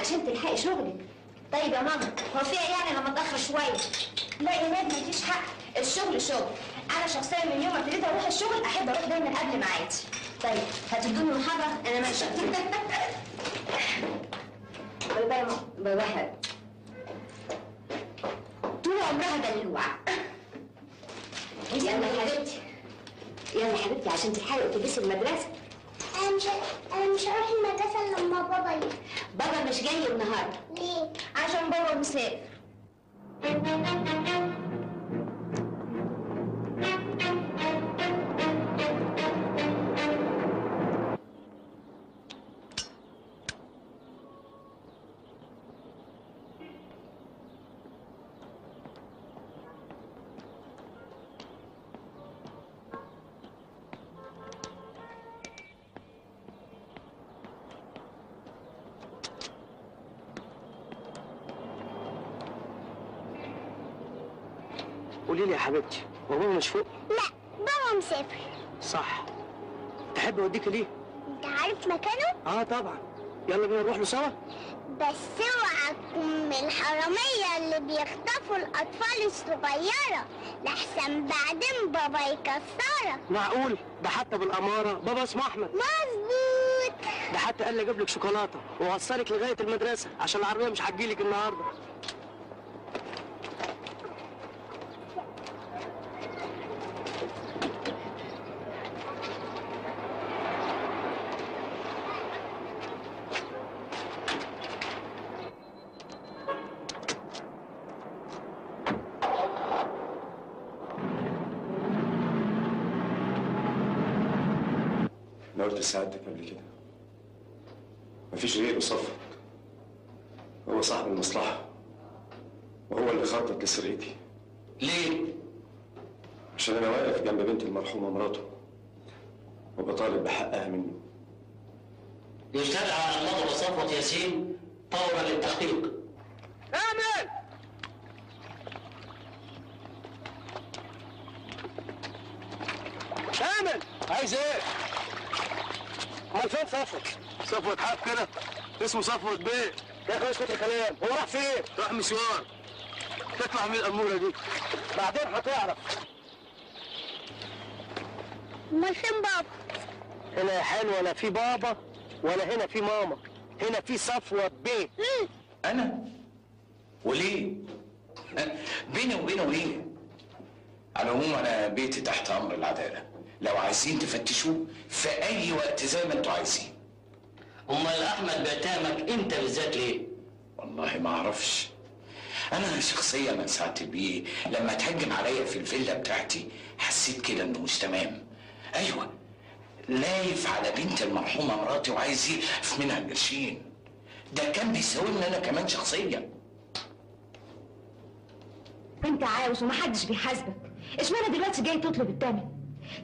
علشان تلحقي شغلك. طيب يا ماما هو إيه يعني لما اتاخر شوية. لا يا نادي مفيش حق. الشغل شغل. أنا شخصيا من يوم ما ابتديت أروح الشغل أحب أروح دايما قبل ميعادي. طيب هتدوني محاضرة أنا ماشية. [LAUGHS] bye bye bye bye. طول عمرها دلوعة. يلا يا حبيبتي. يلا يا حبيبتي عشان تلحقي اتوبيس المدرسة. أنا مش أنا مش هروح المدرسة لما بابا يجي. بابا مش جاي النهارده. ليه؟ عشان بابا مسافر. حبيبتي هو بابا مش فوق؟ لا بابا مسافر. صح. تحب أوديك ليه؟ أنت عارف مكانه؟ آه طبعا. يلا بينا نروح له سوا. بس اوعى من الحرامية اللي بيخطفوا الأطفال الصغيرة. لحسن بعدين بابا يكسرك. معقول؟ ده حتى بالأمارة. بابا اسمه أحمد. مظبوط. ده حتى قال لي أجيب لك شوكولاتة ووصلك لغاية المدرسة عشان العربية مش هتجيلك النهارده أنا قلت لسعادتك قبل كده مفيش غيره صفوت هو صاحب المصلحه وهو اللي خطط لسرقتي ليه؟ عشان أنا واقف جنب بنت المرحومه مراته وبطالب بحقها منه يستدعى النظر ياسين فورا للتحقيق. اعمل اعمل عايز إيه؟ أمال فين صفوت؟ صفوت حق كده. اسمه صفوت بيه. يا أخي اسكت الكلام. هو راح فين؟ راح مشوار. تطلع من الأمورة دي. بعدين هتعرف. أمال فين بابا؟ هنا يا حلوة لا في بابا ولا هنا في ماما. هنا في صفوت بيه أنا؟ وليه؟ بيني وبينه إيه؟ على العموم أنا بيتي تحت أمر العدالة. لو عايزين تفتشوه في أي وقت زي ما أنتوا عايزين. أمال أحمد بيتهمك انت بالذات ليه؟ والله ما أعرفش. أنا شخصيا من ساعه البيه لما تهجم عليا في الفيلا بتاعتي حسيت كده إنه مش تمام. أيوه لايف على بنت المرحومة مراتي وعايز يقف منها القرشين. ده كان بيساومني أنا كمان شخصيا. انت عاوز ومحدش بيحاسبك. إشمعنى دلوقتي جاي تطلب التمن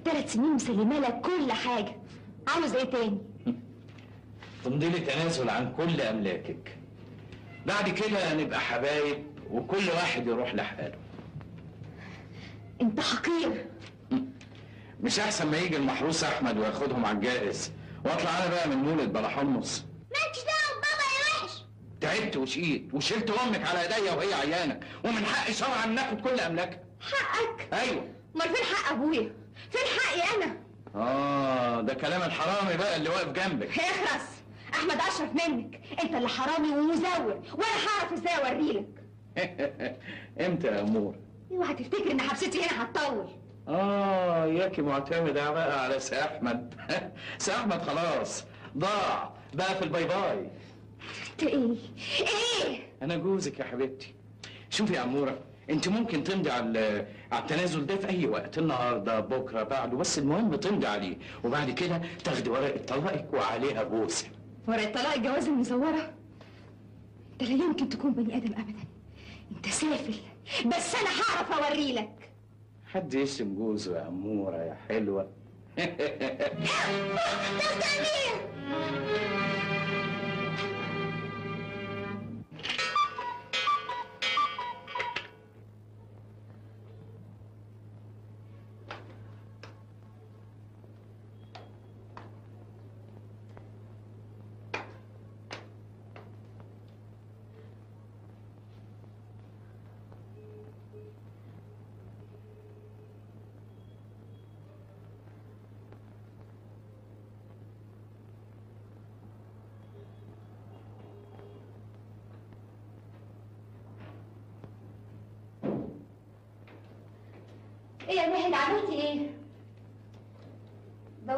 ثلاث سنين مسلمة لك كل حاجة. عاوز إيه تاني؟ تمضي لي تنازل عن كل أملاكك. بعد كده نبقى حبايب وكل واحد يروح لحاله. أنت حقير. مش أحسن ما يجي المحروس أحمد وياخدهم على الجاهز وأطلع أنا بقى من مولد بلا حمص مالكش دعوة بابا يا وحش. تعبت وشقيت وشلت أمك على إيديا وهي عيانة. ومن حقي شرعا ناخد كل املاكها حقك. أيوه. أمال فين حق أبويا؟ فين حقي أنا؟ آه ده كلام الحرامي بقى اللي واقف جنبك. اخرس أحمد أشرف منك. أنت اللي حرامي ومزور. وأنا هعرف إزاي أوريلك. [LAUGHS] إمتى يا أمور؟ اوعى تفتكر إن حبستي هنا هتطول. آه ياكي معتمدة بقى على سي أحمد. [LAUGHS] سي أحمد خلاص. ضاع. بقى في ال bye bye. انت إيه؟ إيه؟ أنا جوزك يا حبيبتي. شوفي يا اموره أنت ممكن تمضي على على التنازل ده في أي وقت. النهارده بكرة بعده. بس المهم تمضي عليه. وبعد كده تاخدي ورقه طلاقك وعليها بوسة. ورقه طلاق الجواز المزورة؟ انت لا يمكن تكون بني آدم ابدا. أنت سافل. بس أنا هعرف أوريلك. حد يشتم جوزه يا اموره يا حلوة. [LAUGHS]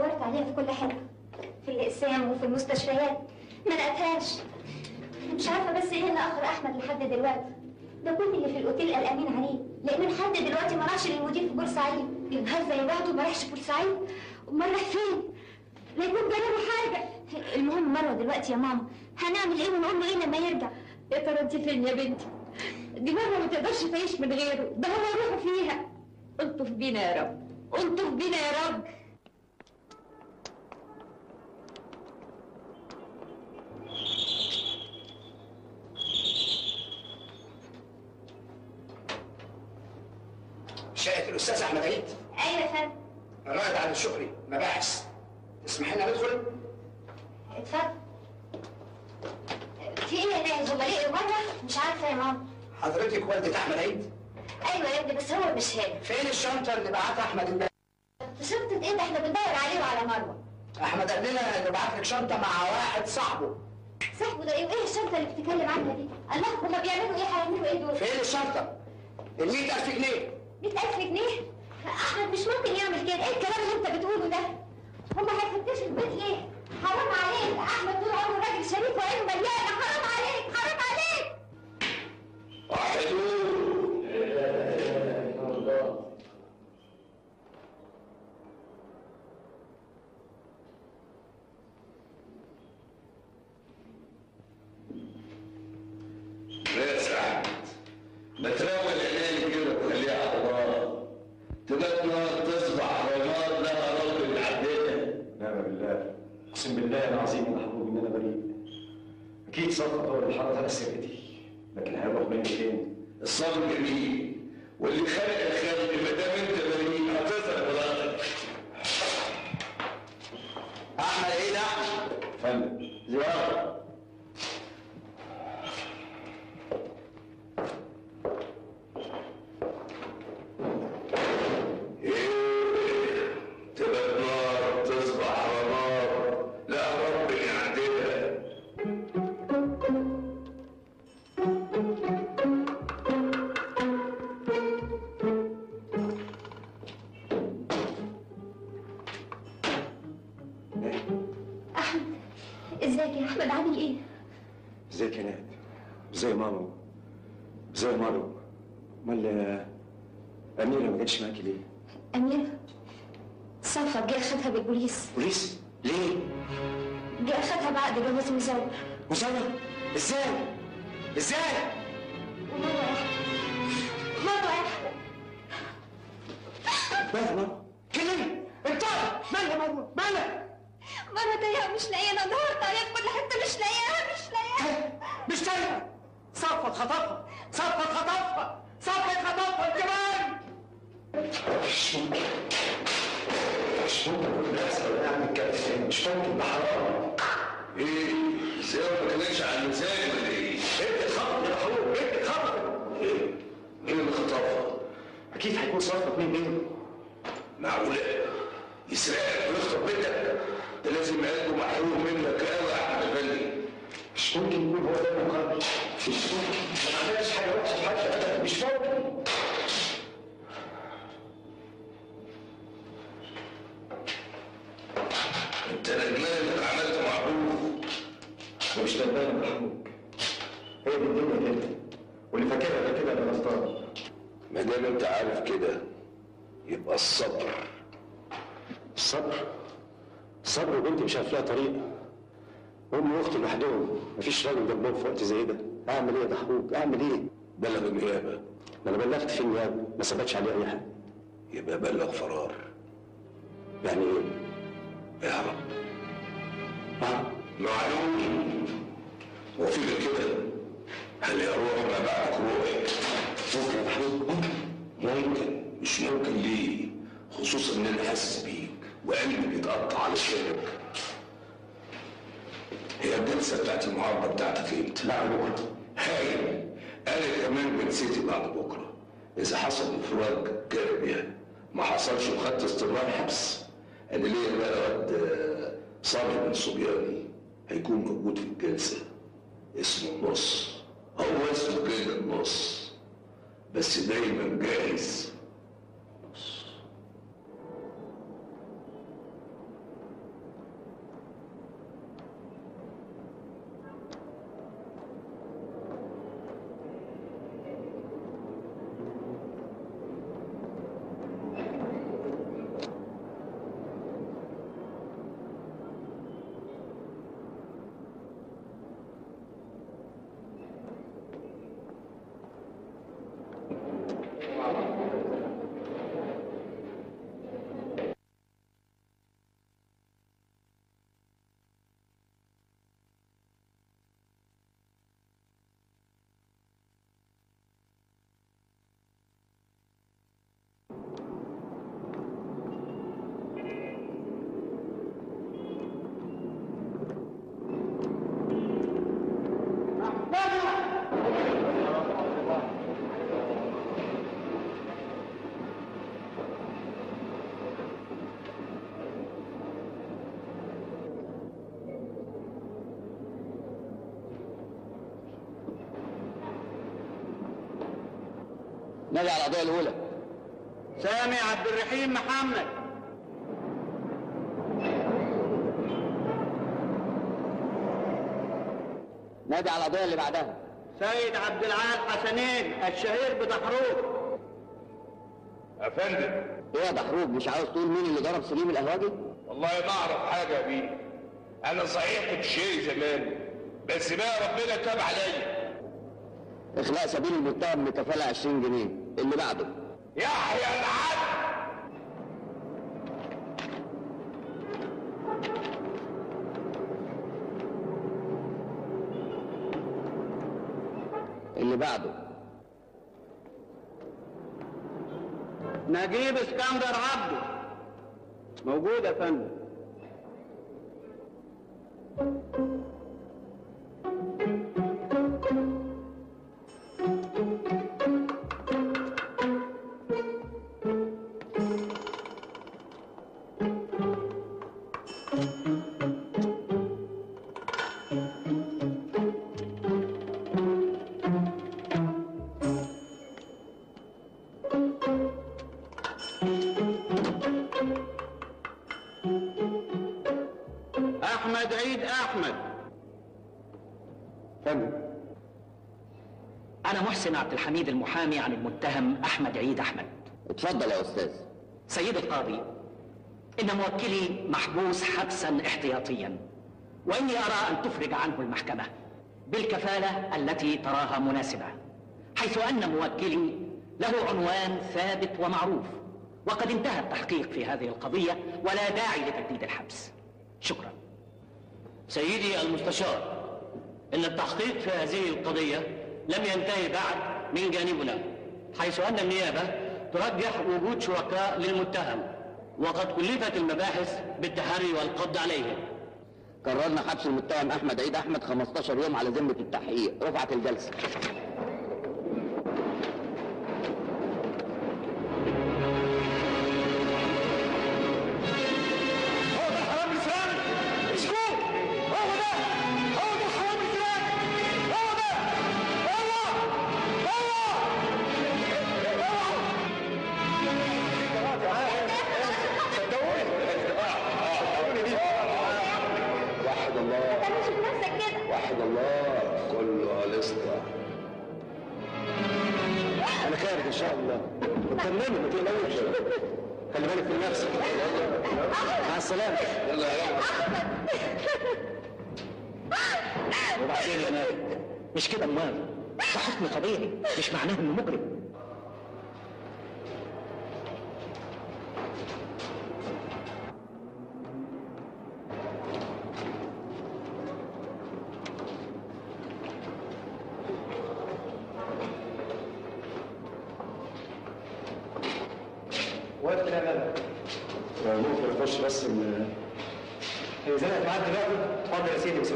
دورت عليها في كل حتة في الإقسام وفي المستشفيات. ما لقيتهاش. مش عارفة بس إيه اللي أخر أحمد لحد دلوقتي. ده كل اللي في الأوتيل قلقانين عليه. لأنه لحد دلوقتي ما راحش للمدير في بورسعيد. النهار زي بعضه ما راحش بورسعيد. أمال راح فين؟ لا يكون جاله حاجة. المهم مروه دلوقتي يا ماما هنعمل إيه ونقول له إيه لما يرجع؟ يا ترى انت فين يا بنتي؟ دي مره ما تقدرش تعيش من غيره. ده هو روحه فيها. ألطف بينا يا رب. ألطف بينا يا رب شقة الأستاذ أحمد عيد أيوه يا فندم الرائد علي الشكري مباحث تسمحي لنا ندخل؟ اتفضل في إيه يا ناهد زملائي بره مش عارفه يا ماما حضرتك والدة أحمد عيد؟ أيوه يا ابني بس هو مش هنا فين الشنطة اللي بعتها أحمد امبارح؟ شنطة إيه ده إحنا بندور عليه وعلى مروه أحمد قال لنا نبعت لك شنطة مع واحد صاحبه صاحبه ده إيه وايه الشنطه اللي بتتكلم عنها دي الله هما بيعملوا إيه هيعملوا إيه دول فين الشنطة؟ ال 100000 جنيه 100000 جنيه؟ أحمد مش ممكن يعمل كده. إيه الكلام اللي ازيك يا ناد إزاي ماما إزاي مارو. امال أميرة ما جاتش معاكي ليه؟ أميرة صفا جه خدها بالبوليس. بوليس؟ ليه؟ جه أخدها بعد جواز مزور مزور إزاي؟ إزاي؟ ومرة مرة يا احمد مالها مروه كلمني انت مالها مروه مالها مرة تايهة مش أنا دورت عليها في كل حتة مش لاقياها مش لاقياها مش تايهة. صفت خطفها صفت خطفها صفت خطفها كمان. مش ممكن مش ممكن بيحصل يعني كده مش ممكن ده حرام. إيه؟ سيبك ما كانتش على لساني ولا إيه؟ انت خطف يا حبوب انت خطف إيه؟ مين اللي خطفها؟ أكيد هيكون صفت مين غيره معقولة؟ يسرقك ويخطف بنتك؟ ده لازم قلبه محروم منك. قوي يا أحمد افندي مش ممكن يكون هو ده المقرر مش ممكن. ما عملش حاجة وحشة في حد ابدا مش ممكن. انت ندمان انك عملت معروف أنا مش ندمان محمود هي دي الدنيا كده. واللي فاكرها ده كده اللي غلطان ما دام انت عارف كده يبقى الصبر. الصبر الصبر بنتي مش عارف لها طريق. امي وأختي لوحدهم. مفيش راجل جنبهم في وقت زي ده. أعمل إيه يا ضحوك أعمل إيه؟ بلغ النيابة ما أنا بلغت في النيابه ما ثبتش عليه أي حاجة. يبقى بلغ فرار. يعني إيه؟ اهرب ها معلوم. وفي غير كده. هل يا روح ما بعدك روح ممكن يا محمود ممكن. مش ممكن ليه؟ خصوصا إن أنا حاسس بيك. وقلبي بيتقطع على شغلك هي الجلسة بتاعت المعارضة بتاعتك إمتى؟ بعد بكرة. هايل أنا كمان جلستي بعد بكرة. إذا حصل انفراج جانب يعني ما حصلش وخدت استمرار حبس أنا ليا بقى واد صابر من صبياني هيكون موجود في الجلسة؟ اسمه النص. هو اسمه كده النص بس دايما جاهز. نادي على القضية الأولى. سامي عبد الرحيم محمد. نادي على القضية اللي بعدها. سيد عبد العال حسنين الشهير بدحروق أفندم. إيه يا دحروج مش عاوز تقول مين اللي ضرب سليم القهوجي والله ما أعرف حاجة يا بيه أنا صحيح كنت شيء زمان بس بقى ربنا تاب عليا. إخلاء سبيل المتهم بكفاله 20 جنيه. اللي بعده. يحيى العدل اللي بعده. نجيب اسكندر عبده. موجود يا فندم. المحامي عن المتهم أحمد عيد أحمد. اتفضل يا أستاذ. سيد القاضي إن موكلي محبوس حبسا احتياطيا وإني أرى أن تفرج عنه المحكمة بالكفالة التي تراها مناسبة حيث أن موكلي له عنوان ثابت ومعروف وقد انتهى التحقيق في هذه القضية ولا داعي لتجديد الحبس. شكرا. سيدي المستشار إن التحقيق في هذه القضية لم ينتهي بعد من جانبنا حيث أن النيابة ترجح وجود شركاء للمتهم وقد كلفت المباحث بالتحري والقبض عليهم. قررنا حبس المتهم أحمد عيد أحمد 15 يوم على ذمة التحقيق. رفعت الجلسة. شاء الله. وطمني ما تقلقوش خلي بالك من نفسك. مع السلامة. يلا يا وبعدين مالك مش كده أمال؟ ده حكم طبيعي مش معناه إنه مجرم.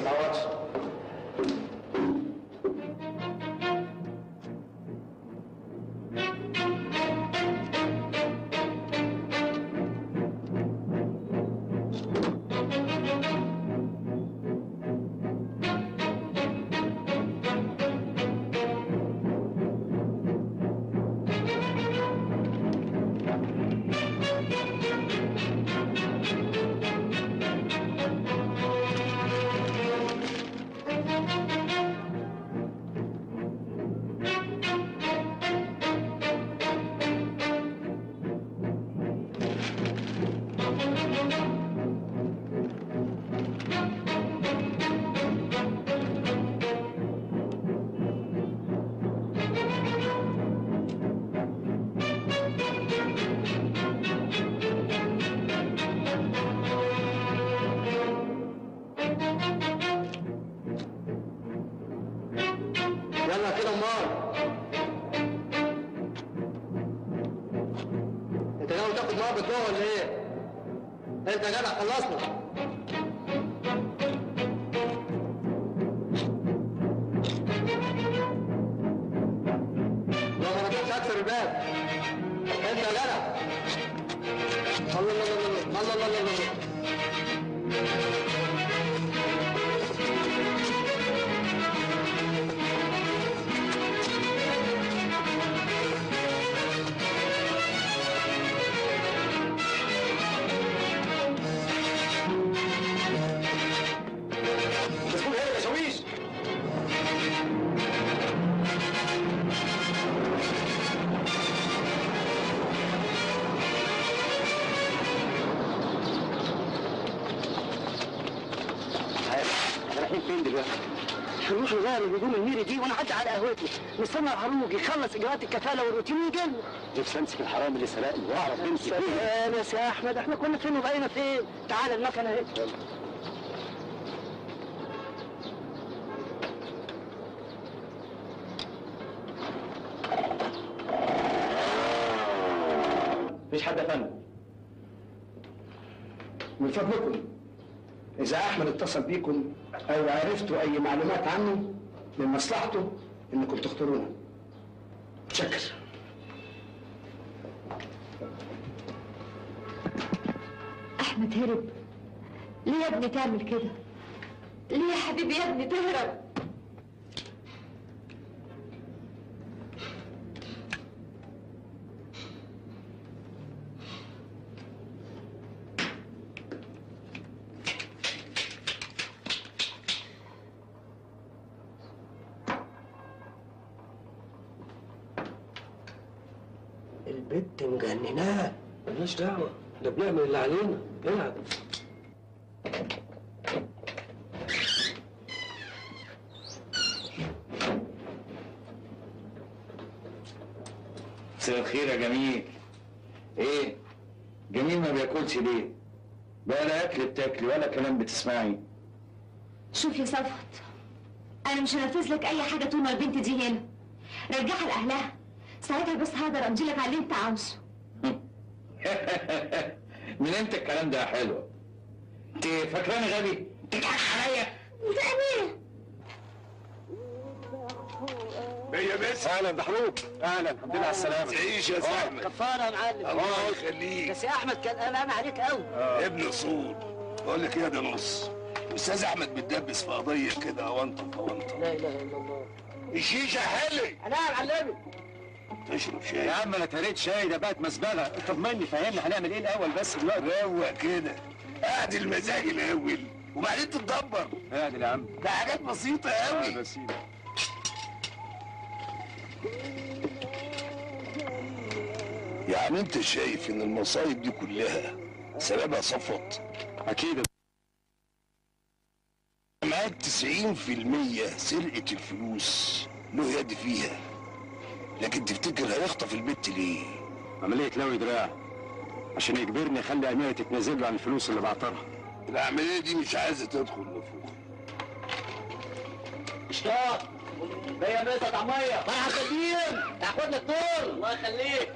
Lord. خلصنا قهوتي نستنى الهروج يخلص إجراءات الكفالة والروتين ويجي. لنا نفسي امسك الحرامي اللي سرقني. واعرف بنتي. بس يا أحمد. إحنا كنا فين وبقينا فين؟ تعال المكنة اهي مفيش حد يا فندم. من فضلكم. إذا أحمد اتصل بيكم أو عرفتوا أي معلومات عنه من مصلحته إنكم تختارونا. متشكر. أحمد هرب ليه يا ابني تعمل كده ليه يا حبيبي يا ابني تهرب مالناش دعوة. ده بنعمل اللي علينا. العب. مساء الخير يا جميل. إيه؟ جميل ما بياكلش ليه؟ ولا أكل بتاكلي ولا كلام بتسمعي. شوف يا صفوت أنا مش هنفذ لك أي حاجة طول ما البنت دي هنا. رجعها لأهلها. ساعتها بس هقدر أمضي لك على اللي أنت عاوزه. [LAUGHS] من إمتى الكلام ده يا حلوة؟ انت فاكراني غبي؟ تضحك عليا؟ انت اميره يا بس. أهلا محروق أهلا. الحمد لله على السلامة. تعيش يا زحمة. كفارة يا معلم. الله يخليك. بس يا أحمد كان قلقان عليك قوي ابن أصول. بقول لك إيه ده نص أستاذ أحمد بتدبس في قضية كده اونطه اونطه لا إله إلا الله. الشيشة حلي أنا يا معلمي. تشرب شاي يا عم أنا اتهريت شاي ده بقت مسبغه طمني فهمني هنعمل إيه الأول بس دلوقتي؟ روق كده. قاعد المزاج الأول وبعدين تتدبر. قاعد يا عم. ده حاجات بسيطة قوي بس يعني انت شايف إن المصايب دي كلها سببها صفوت؟ أكيد. معاك 90% سرقة الفلوس له يد فيها. لكن تفتكر هيخطف البت ليه؟ عملية لوي دراع عشان يجبرني أخلي أميرة تتنازل له عن الفلوس اللي بعطرها العملية دي مش عايزة تدخل نفوخ اشتاق بيا ميسة طعمية رايح قديم تاخد لك دور الله يخليك.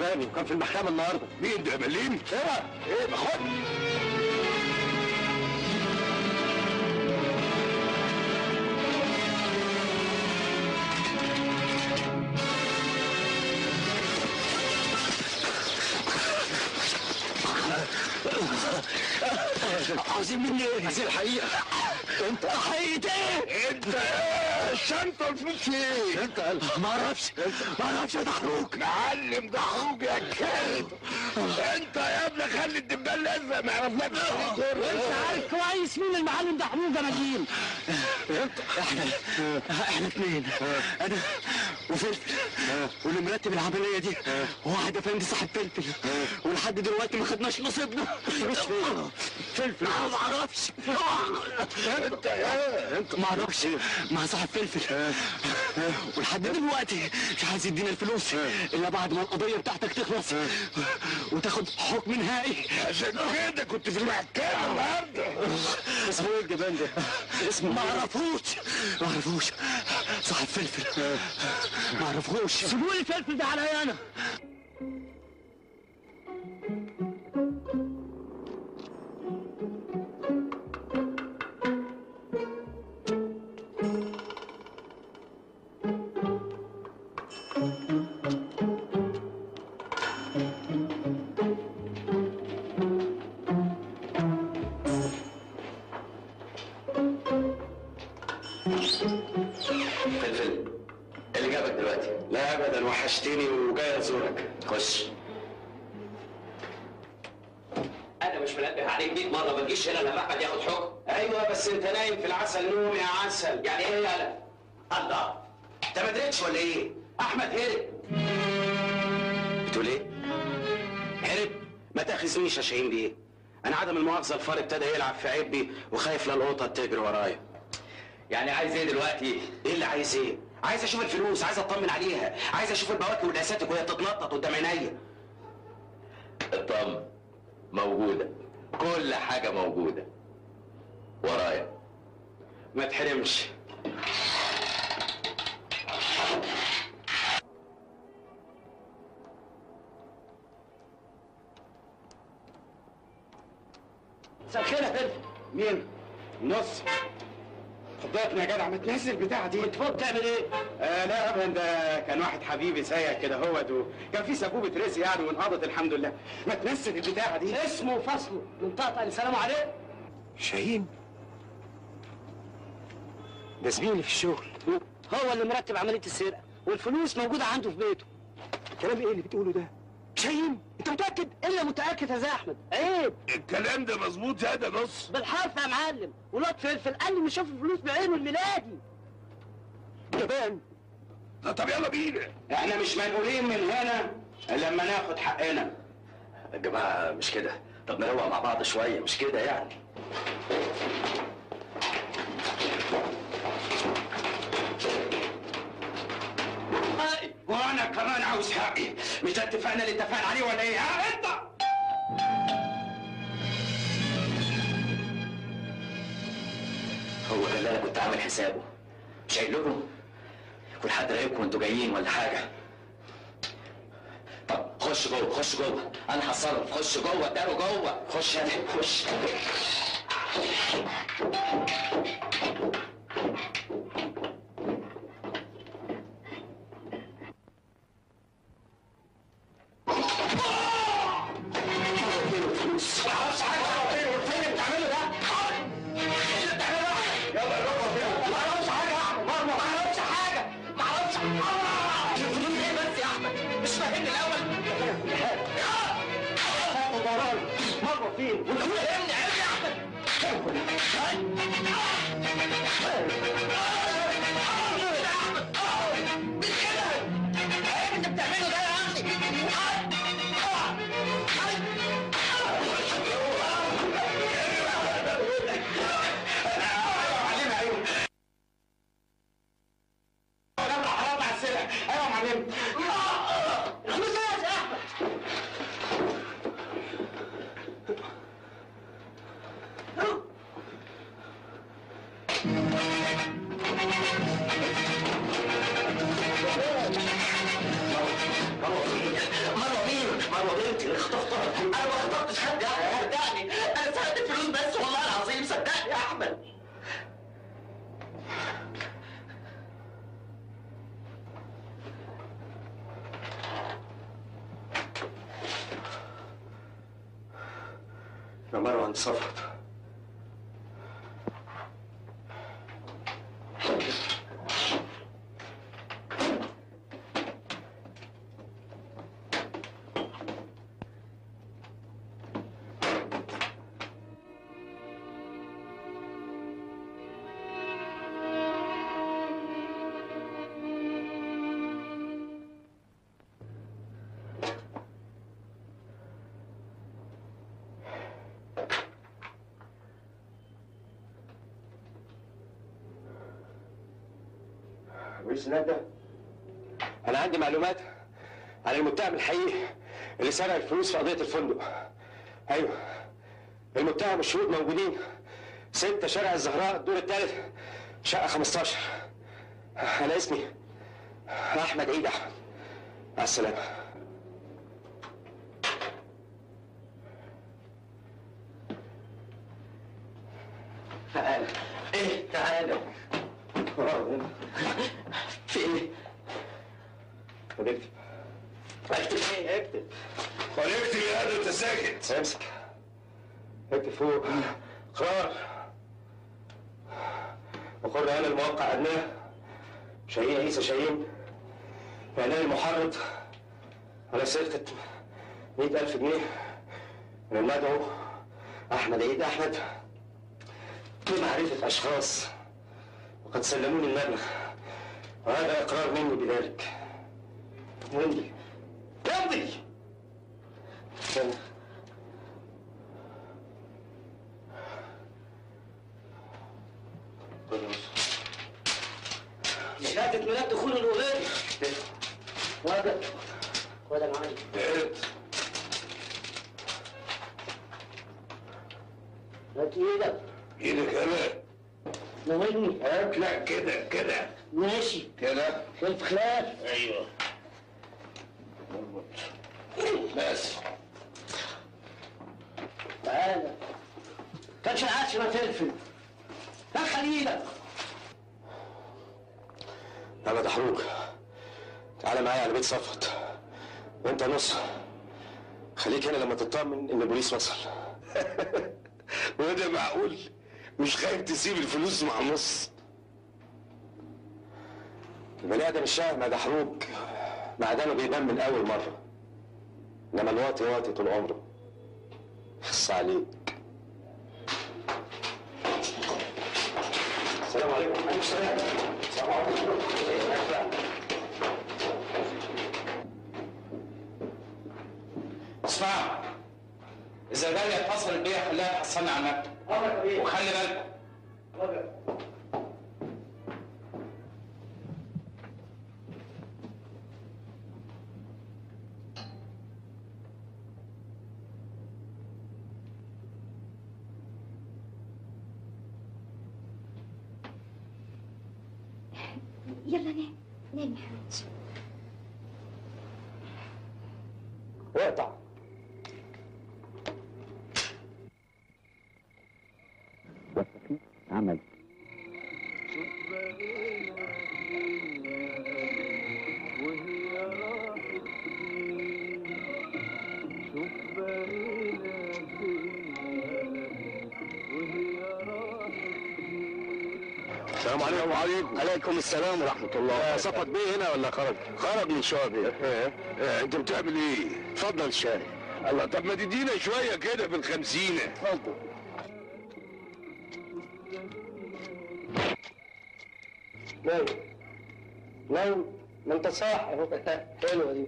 سرقني وكان في المحكمة النهارده مين ده مليم؟ إيه إيه باخد عاوزين مني إيه؟ عايزين الحقيقة أنت حقيقة إيه؟ أنت الشنطة الفلوس فين؟ انت [LAUGHS] ما أعرفش. ما أعرفش يا دحروك معلم دحروج يا كلب. انت يا ابني خلي الدبان الأزرق ما يعرفلكش أنت عارف كويس مين المعلم ده؟ حمود نجيم [LAUGHS] إحنا إحنا اثنين أنا وفلفل. واللي مرتب العملية دي واحد افندي صاحب فلفل. ولحد دلوقتي ما خدناش نصيبنا. فين؟ فلفل. أنا ما أعرفش. انت يا. انت ما أعرفش. مع صاحب فلفل. ولحد دلوقتي مش عايز يدينا الفلوس إلا بعد ما القضية بتاعتك تخلص. وتاخد حكم نهائي. عشان كده كنت في المحكمة النهارده. اسمه إيه الجبان ده؟ اسمه ما اعرفوش ما اعرفوش صاحب فلفل. ما اعرفوش سيبوا لي الفلفل ده عليا أنا شاهين بيه أنا عدم المؤاخذة الفار ابتدى يلعب في عبي وخايف لا القطه تجري ورايا. يعني عايز إيه دلوقتي؟ إيه اللي عايز إيه؟ عايز أشوف الفلوس عايز أطمن عليها عايز أشوف البواكي والأساتك وهي تتنطط قدام عينيا. الطم موجودة. كل حاجة موجودة. ورايا. ما تحرمش. يا فلفل مين؟ نص خضتني يا جدع ما تنزل البتاعة دي. كنت فوق بتعمل إيه؟ آه لا ابدا ده كان واحد حبيبي سايق كده هو كان في سبوبة رزق يعني وانقضت الحمد لله. ما تنزل البتاعة دي. اسمه وفصله منطقة السلام عليكم شاهين. ده زميلي في الشغل. هو اللي مرتب عملية السرقة والفلوس موجودة عنده في بيته. كلام إيه اللي بتقوله ده؟ شاهين انت متأكد؟ إلا متأكد يا زي أحمد. عيب. الكلام ده مظبوط يا ده نص. بالحرف يا معلم. ولاد فلفل قال لي انه شاف الفلوس بعينه الميلادي. جبان. طب يلا بينا. إحنا مش منقولين من هنا الا لما ناخد حقنا. يا جماعة مش كده. طب نروق مع بعض شوية مش كده يعني حقي وأنا كمان عاوز حقي. مش ده اتفقنا اللي اتفقنا عليه ولا إيه؟ ها انت! هو ده اللي أنا كنت عامل حسابه. مش قايل لكم؟ يكون حد راقبكم وانتوا جايين ولا حاجة. طب خش جوه خش جوه. أنا هتصرف. خش جوه اداله جوه. خش يا خش. بوليس ندى أنا عندي معلومات عن المتهم الحقيقي اللي سرق الفلوس في قضية الفندق. أيوه. المتهم والشهود موجودين. ستة شارع الزهراء الدور الثالث شقة 15 أنا اسمي أحمد عيد أحمد. مع السلامة تعالى إيه تعالى في إيه؟ طب اكتب اكتب إيه اكتب اكتب يا هذا انت ساكت امسك اكتب فوق قرار وقر أنا الموقع ادناه شاهين عيسى شاهين اعلان المحرض على سرقة مئة ألف جنيه من المدعو أحمد عيد أحمد. لمعرفة أشخاص وقد سلموني المبلغ وهذا إقرار مني بذلك. امضي امضي شهادة ميلاد دخول الوغير وده وده معلم هات إيدك إيدك أنا. ناولني هات لا كده كده. ماشي. كده. خلف خلاف أيوه. بس. تعالى كانش عشرة فلفل دخل إيدك يلا دحروج تعالى معايا على بيت صفوت. وانت نص. خليك هنا لما تطمن إن البوليس وصل. [LAUGHS] وده معقول؟ مش خايف تسيب الفلوس مع نص. البني آدم الشهم يا دحروج معدنه بيبان من أول مرة. إنما الواطي واطي طول عمره. خص عليك. السلام عليكم. عليكم السلام السلام عليكم. اسمع إذا غالية اتصلت بيا خليها تحصلني على المكتب وخلي بالكم. يلا نام. نام يا حبيبتي. واقطع عمل السلام عليكم. وعليكم عليكم. السلام ورحمة الله. صفت بيه هنا ولا خرج؟ خرج من شوية إيه إيه انت بتعمل إيه؟ اتفضل شاي الله طب ما تدينا شوية كده في الخمسينة اتفضل. نايم نايم ما انت صاحي. حلوة دي.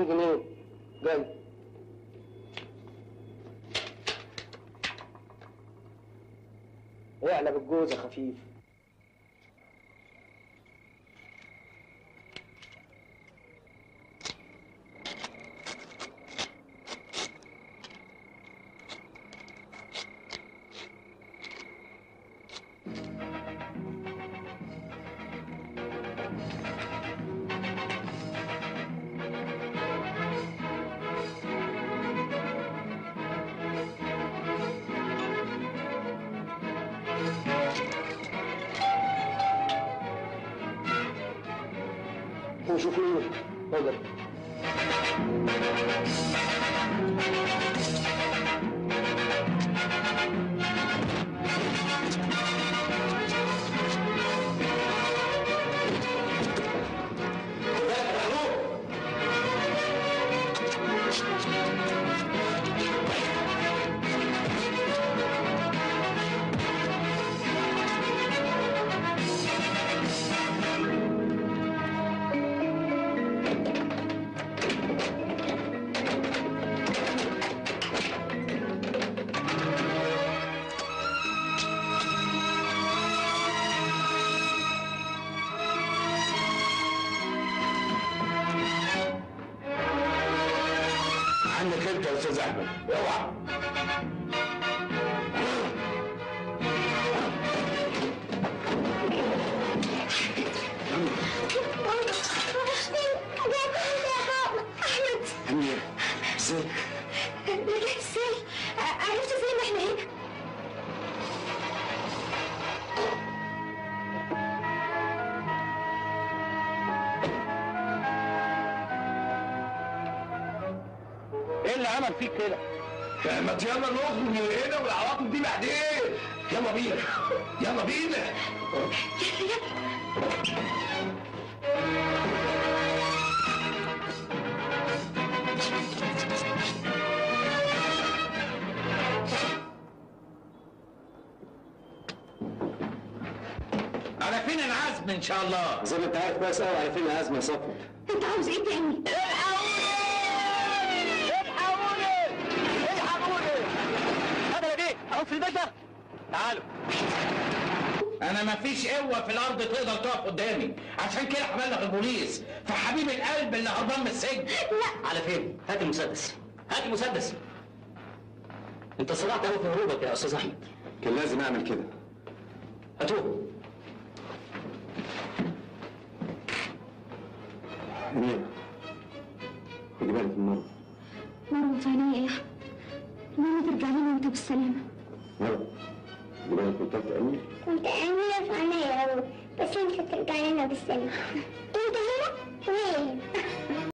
اتنين جنيه. جاي. اعلى بالجوزة خفيف. نشوف مين اتفضل عنك انت ما يلا نخرج من هنا والعواقب دي بعدين. يلا بينا. يلا بينا. على فين العزم إن شاء الله. زي ما انت عارف كويس قوي على فين الازمه يا صفوت انت عاوز إيه تاني هذا دي اهو في البيت ده تعالوا أنا مفيش قوة في الأرض تقدر تقف قدامي. عشان كده هبلغ البوليس. فحبيب القلب اللي هربان من السجن. لا. على فين؟ هات المسدس. هات المسدس. انت صرعت قوي في هروبك يا أستاذ أحمد. كان لازم أعمل كده. هاتوه. أميرة خدي بالك من مرة مروه في عينيا يا احمد ماما ترجع لنا وأنت بالسلامة. مرة خدي بالك من تحت أمير. كنت أنا فأنا يا بس أنت تلقاني أنا بالسلم. أنت هنا وين